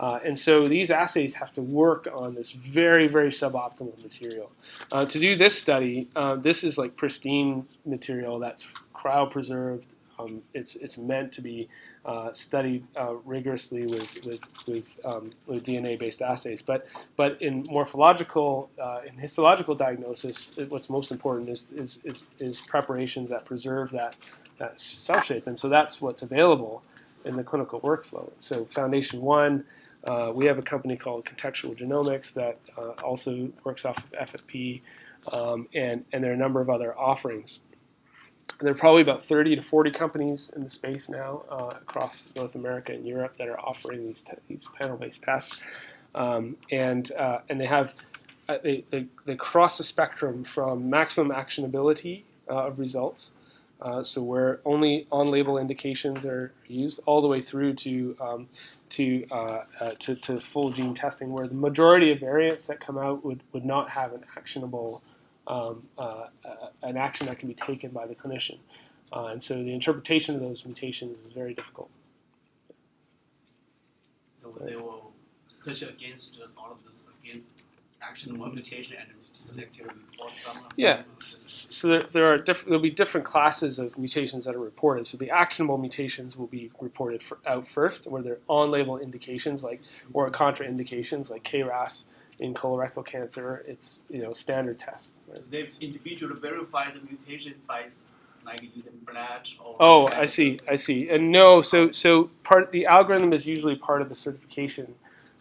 Uh, and so these assays have to work on this very, very suboptimal material. Uh, to do this study, uh, this is like pristine material that's cryopreserved. Um, it's, it's meant to be uh, studied uh, rigorously with, with, with, um, with DNA-based assays. But, but in morphological, uh, in histological diagnosis, what's most important is, is, is, is preparations that preserve that, that cell shape. And so that's what's available in the clinical workflow. So Foundation One, uh, we have a company called Contextual Genomics that uh, also works off of FFP, um, and, and there are a number of other offerings. There are probably about 30 to 40 companies in the space now uh, across North America and Europe that are offering these, these panel-based tests. Um, and, uh, and they have uh, they, they, they, cross the spectrum from maximum actionability uh, of results uh, so where only on-label indications are used, all the way through to um, to, uh, to, to full gene testing, where the majority of variants that come out would, would not have an actionable um, uh, uh, an action that can be taken by the clinician, and so the interpretation of those mutations is very difficult. So they will search against all of this again actionable mutation and selectively report some of Yeah, so there, there are there'll be different classes of mutations that are reported. So the actionable mutations will be reported for, out first, where they're on-label indications like or contraindications like KRAS in colorectal cancer. It's you know standard test. right? They've individually verified the mutation by like using blood or. Oh, I see, I see. And no, so so part the algorithm is usually part of the certification.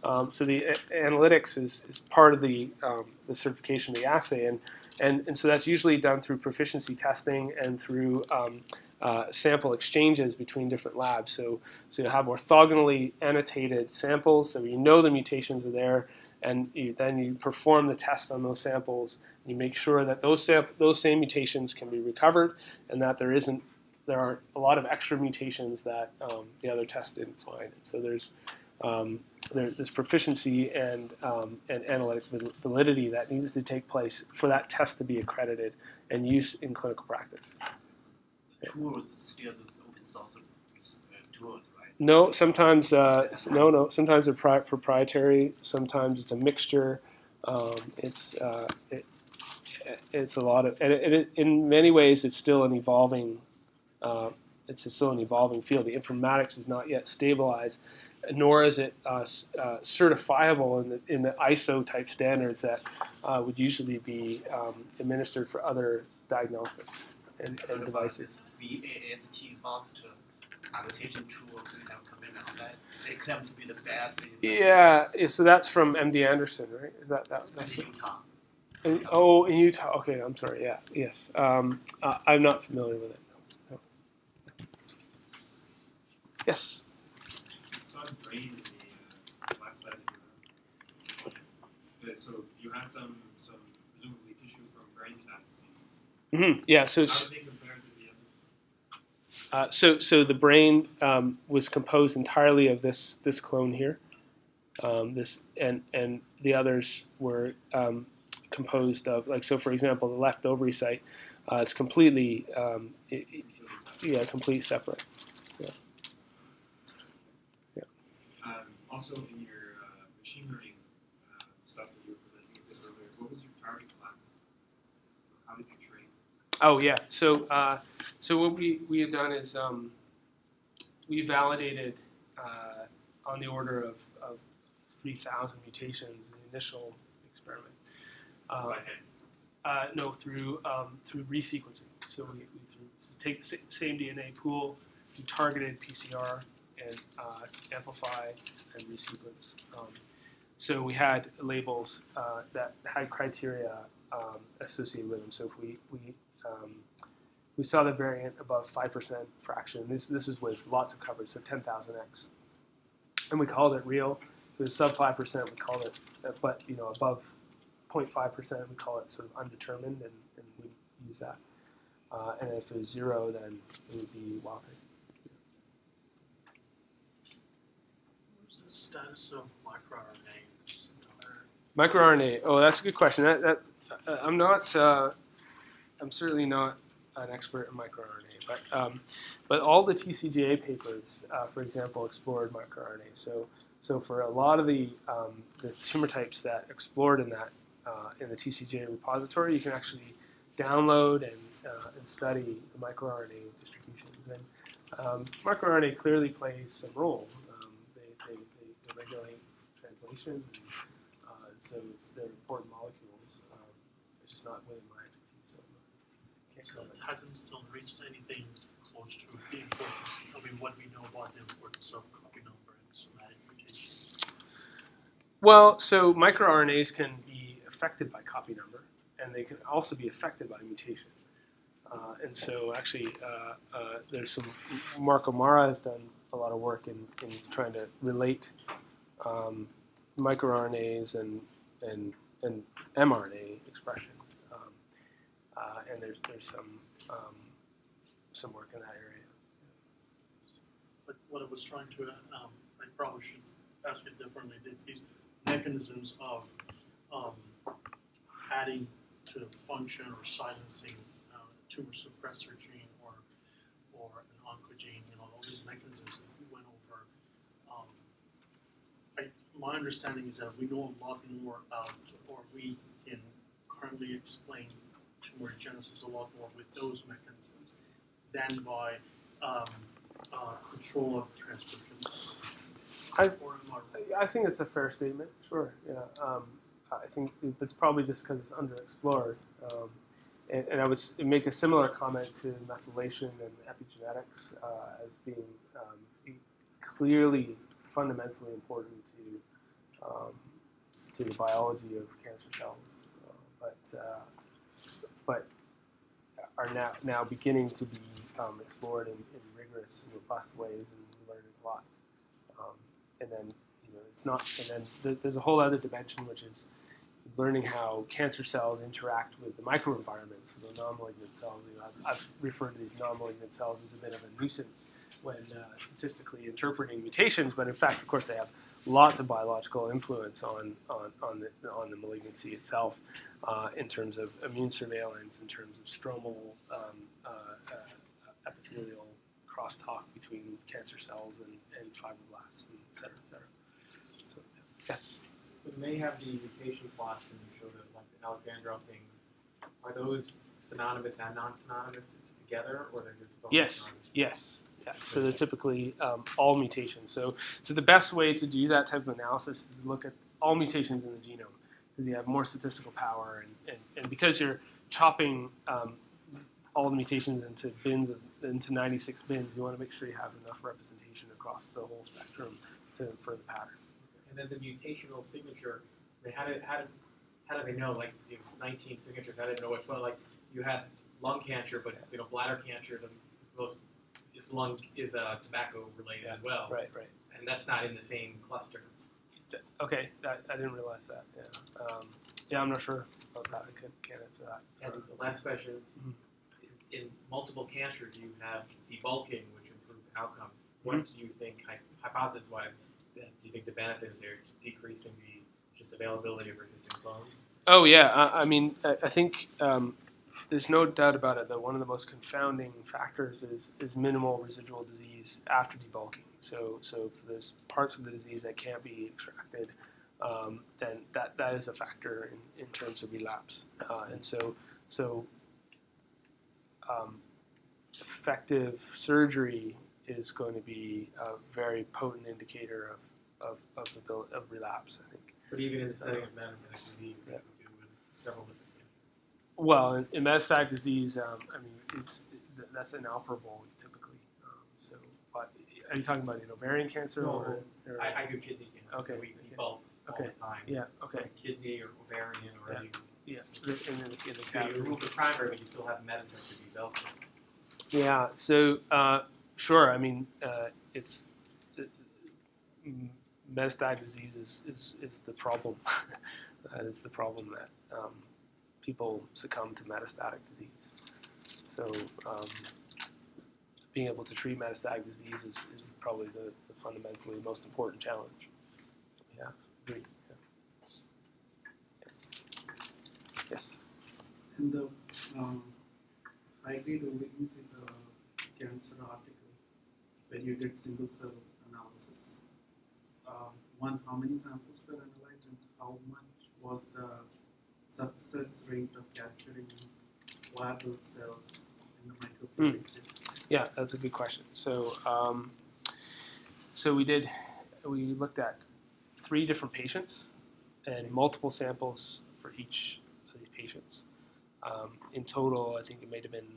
Um, so the a- analytics is, is part of the um, the certification of the assay, and, and and so that's usually done through proficiency testing and through um, uh, sample exchanges between different labs. So so you have orthogonally annotated samples, so you know the mutations are there, and you, then you perform the test on those samples. You make sure that those those same mutations can be recovered, and that there isn't there aren't a lot of extra mutations that um, the other test didn't find. So there's um, there, there's proficiency and um, and analytic validity that needs to take place for that test to be accredited and used in clinical practice. The still those open source uh, tools, right? No, sometimes uh, no, no. Sometimes they're pri- proprietary. Sometimes it's a mixture. Um, it's uh, it, it's a lot of, and it, it, in many ways, it's still an evolving. Uh, it's still an evolving field. The informatics is not yet stabilized, nor is it uh, uh, certifiable in the in the ISO type standards that uh, would usually be um, administered for other diagnostics and, and devices. VAAST fast annotation tool we have commitment on that. They claim to be the best in Yeah, yeah, so that's from MD Anderson, right? Is that that? That's in Utah. in, oh, in Utah. Okay, I'm sorry. Yeah, yes. Um, uh, I'm not familiar with it. No. Yes. So I brain in the uh, last slide. you had. Uh, so you had some some presumably tissue from brain metastases. hmm Yeah. So. How do they compare to the other? Uh, so, so the brain um, was composed entirely of this this clone here. Um, this and and the others were um, composed of like so. For example, the left ovary site, uh, it's completely um, i- i- yeah, complete separate. Um, also, in your uh, machine learning uh, stuff that you were presenting a bit earlier, what was your target class? How did you train? Oh yeah. So uh, so what we, we have done is um, we validated uh, on the order of, of three thousand mutations in the initial experiment. Uh, By uh, no, through um, through resequencing. So we, we through, so take the same DNA pool, do targeted PCR, and uh, amplify and resequence. Um, so we had labels uh, that had criteria um, associated with them. So if we we um, we saw the variant above five percent fraction. This this is with lots of coverage, so ten thousand x, and we called it real. If it was sub five percent, we called it, uh, but you know above 0.5 percent, we call it sort of undetermined, and, and we use that. Uh, and if it was zero, then it would be wild type. What's the status of microRNA? MicroRNA. Oh, that's a good question. That, that uh, I'm not. Uh, I'm certainly not an expert in microRNA, but um, but all the TCGA papers, uh, for example, explored microRNA. So so for a lot of the um, the tumor types that explored in that uh, in the TCGA repository, you can actually download and uh, and study the microRNA distributions. And um, microRNA clearly plays some role. Um, they, they, they, regulate translation. And, uh, and so it's they're important molecules. Um, it's just not within my expertise. So can't So it hasn't still reached anything close to the importance, I mean, what we know about the importance of copy number and somatic mutations. Well, so microRNAs can be affected by copy number, and they can also be affected by mutation. Uh, and so, actually, uh, uh, there's some. Marco Marra has done a lot of work in, in trying to relate um, microRNAs and and and mRNA expression. Uh, and there's there's some um, some work in that area. But what I was trying to, um, I probably should ask it differently, These- these mechanisms of, um, adding to the function or silencing uh, a tumor suppressor gene or, or an oncogene, you know, all these mechanisms that we went over. Um, I, my understanding is that we know a lot more about, or we can currently explain tumorigenesis a lot more with those mechanisms than by, um, uh, control of transcription. I- I- think it's a fair statement. Sure. Yeah. Um, I think it's probably just because it's underexplored. Um, and, and I would make a similar comment to methylation and epigenetics uh, as being um, clearly fundamentally important to um, to the biology of cancer cells, uh, but uh, but are now now beginning to be um, explored in, in rigorous and robust ways, and we learn a lot. Um, and then you know it's not and then th- there's a whole other dimension which is learning how cancer cells interact with the microenvironment so the non-malignant cells you know, I've, I've referred to these non-malignant cells as a bit of a nuisance when uh, statistically interpreting mutations but in fact of course they have lots of biological influence on on, on the on the malignancy itself uh, in terms of immune surveillance in terms of stromal um, uh, uh, epithelial crosstalk between cancer cells and, and fibroblasts, and et cetera, et cetera. So, yes. When they have the mutation plots and you show the like the Alexandrov things, are those synonymous and non-synonymous together, or are they're just focused Yes. on? Yes. Yeah. So they're typically um, all mutations. So, so the best way to do that type of analysis is to look at all mutations in the genome because you have more statistical power, and, and, and because you're chopping um, all the mutations into bins of into 96 bins, you want to make sure you have enough representation across the whole spectrum to for the pattern. And then the mutational signature, I mean, how did how did how do they know? Like these 19 signatures, I didn't know which one. Like you have lung cancer, but you know bladder cancer, the most is lung is uh, tobacco related as well, Right. Right. and that's not in the same cluster. Okay, that, I didn't realize that. Yeah, um, yeah, I'm not sure about that. I can't, can't answer that. And the last question: Mhm. in, in multiple cancers, you have debulking, which improves outcome. What Mm-hmm. do you think, hy- hypothesis-wise, do you think the benefit is there, decreasing the just availability of resistant clones? Oh yeah, I, I mean, I, I think um, there's no doubt about it that one of the most confounding factors is is minimal residual disease after debulking. So, so if there's parts of the disease that can't be extracted, um, then that, that is a factor in, in terms of relapse. Uh, and so, so um, effective surgery is going to be a very potent indicator of of of, the, of relapse. I think. But even in the setting of metastatic disease, Yeah. which we do with several different. Well, in, in metastatic disease, um, I mean, it's th- that's inoperable typically. Um, so, but are you talking about in ovarian cancer No, or? or I, I do kidney cancer. Okay, We okay. debulk all Okay. the time. yeah. Okay. So kidney or ovarian or Yeah. any. Yeah. In the, in the So you remove the primary, but you still have metastatic disease elsewhere. Yeah. So uh, sure. I mean, uh, it's uh, metastatic disease is, is, is the problem. that is the problem that um, people succumb to metastatic disease. So um, being able to treat metastatic disease is, is probably the, the fundamentally most important challenge. Yeah, agree. Yeah. Yes. In the um, high grade ovarians in the cancer article, where you did single cell analysis, um, one, how many samples were analyzed and how much was the success rate of capturing viable cells in the microfluidic chips? Yeah, that's a good question. So, um, so we did, we looked at three different patients and multiple samples for each of these patients. Um, in total, I think it may have been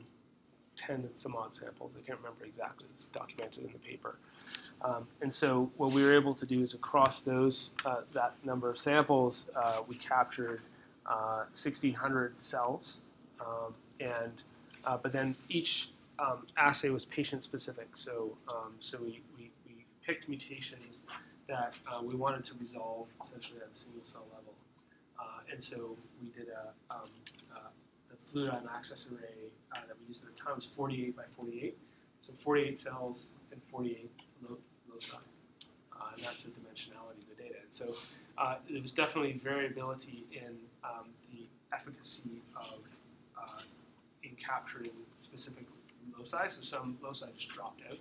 10 and some odd samples. I can't remember exactly. It's documented in the paper. Um, and so what we were able to do is across those, uh, that number of samples, uh, we captured 1,600 cells. Um, and, uh, but then each um, assay was patient specific. So, um, so we, we, we picked mutations that uh, we wanted to resolve essentially at the single cell level. Uh, and so we did a, um, uh, the Fluidigm access array uh, that we used at the time was 48 by 48. So 48 cells and 48 lo- loci. Uh, and that's the dimensionality of the data. And so uh, there was definitely variability in um, the efficacy of uh, in capturing specific loci. So some loci just dropped out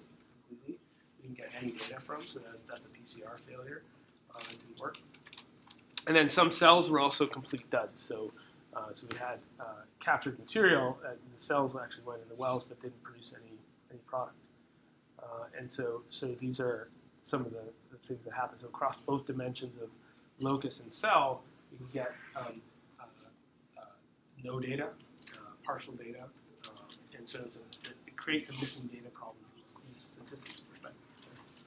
completely. We didn't get any data from, so that's, that's a PCR failure. Uh, it didn't work. And then some cells were also complete duds. So, uh, so we had uh, captured material, and the cells actually went in the wells, but didn't produce any any product. Uh, and so, so these are some of the, the things that happen. So across both dimensions of locus and cell, you can get um, uh, uh, no data, uh, partial data, um, and so it's a, it, it creates a missing data problem from a statistics perspective.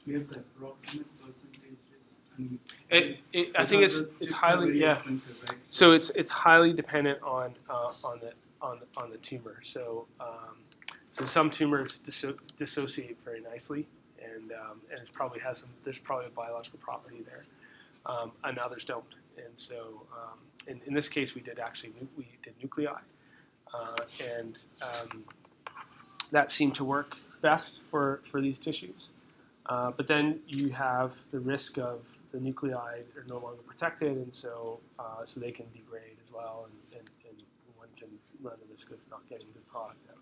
Do you have the approximate percentages? I It, it, I think it's it's highly yeah. right? So it's it's highly dependent on uh, on the on on the tumor. So um, so some tumors disso- dissociate very nicely, and um, and it probably has some. There's probably a biological property there, um, and others don't. And so um, in in this case, we did actually we did nuclei, uh, and um, that seemed to work best for for these tissues. Uh, but then you have the risk of the nuclei are no longer protected, and so uh, so they can degrade as well, and, and, and one can run the risk of not getting good product out.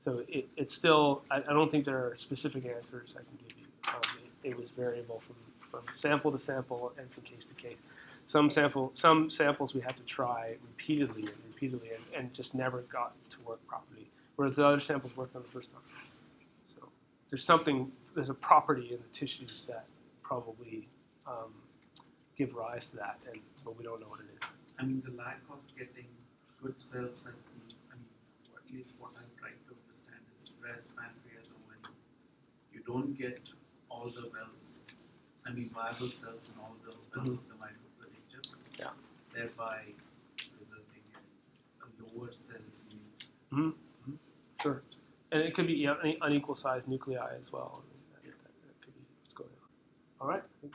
So it, it's still I, I don't think there are specific answers I can give you. Um, it, it was variable from, from sample to sample and from case to case. Some sample some samples we had to try repeatedly and repeatedly and, and just never got to work properly, whereas the other samples worked on the first time. So there's something there's a property in the tissues that probably um, give rise to that, and but we don't know what it is. I mean, the lack of getting good cells and I mean, at least what I'm trying to understand is breast, pancreas, when You don't get all the wells, I mean, viable cells in all the wells Mhm. of the microfluidic chips. Yeah. Thereby resulting in a lower cell yield. Mm-hmm. Sure, and it could be you know, une- unequal sized nuclei as well. I mean, that, that, that could be what's going on. All right, I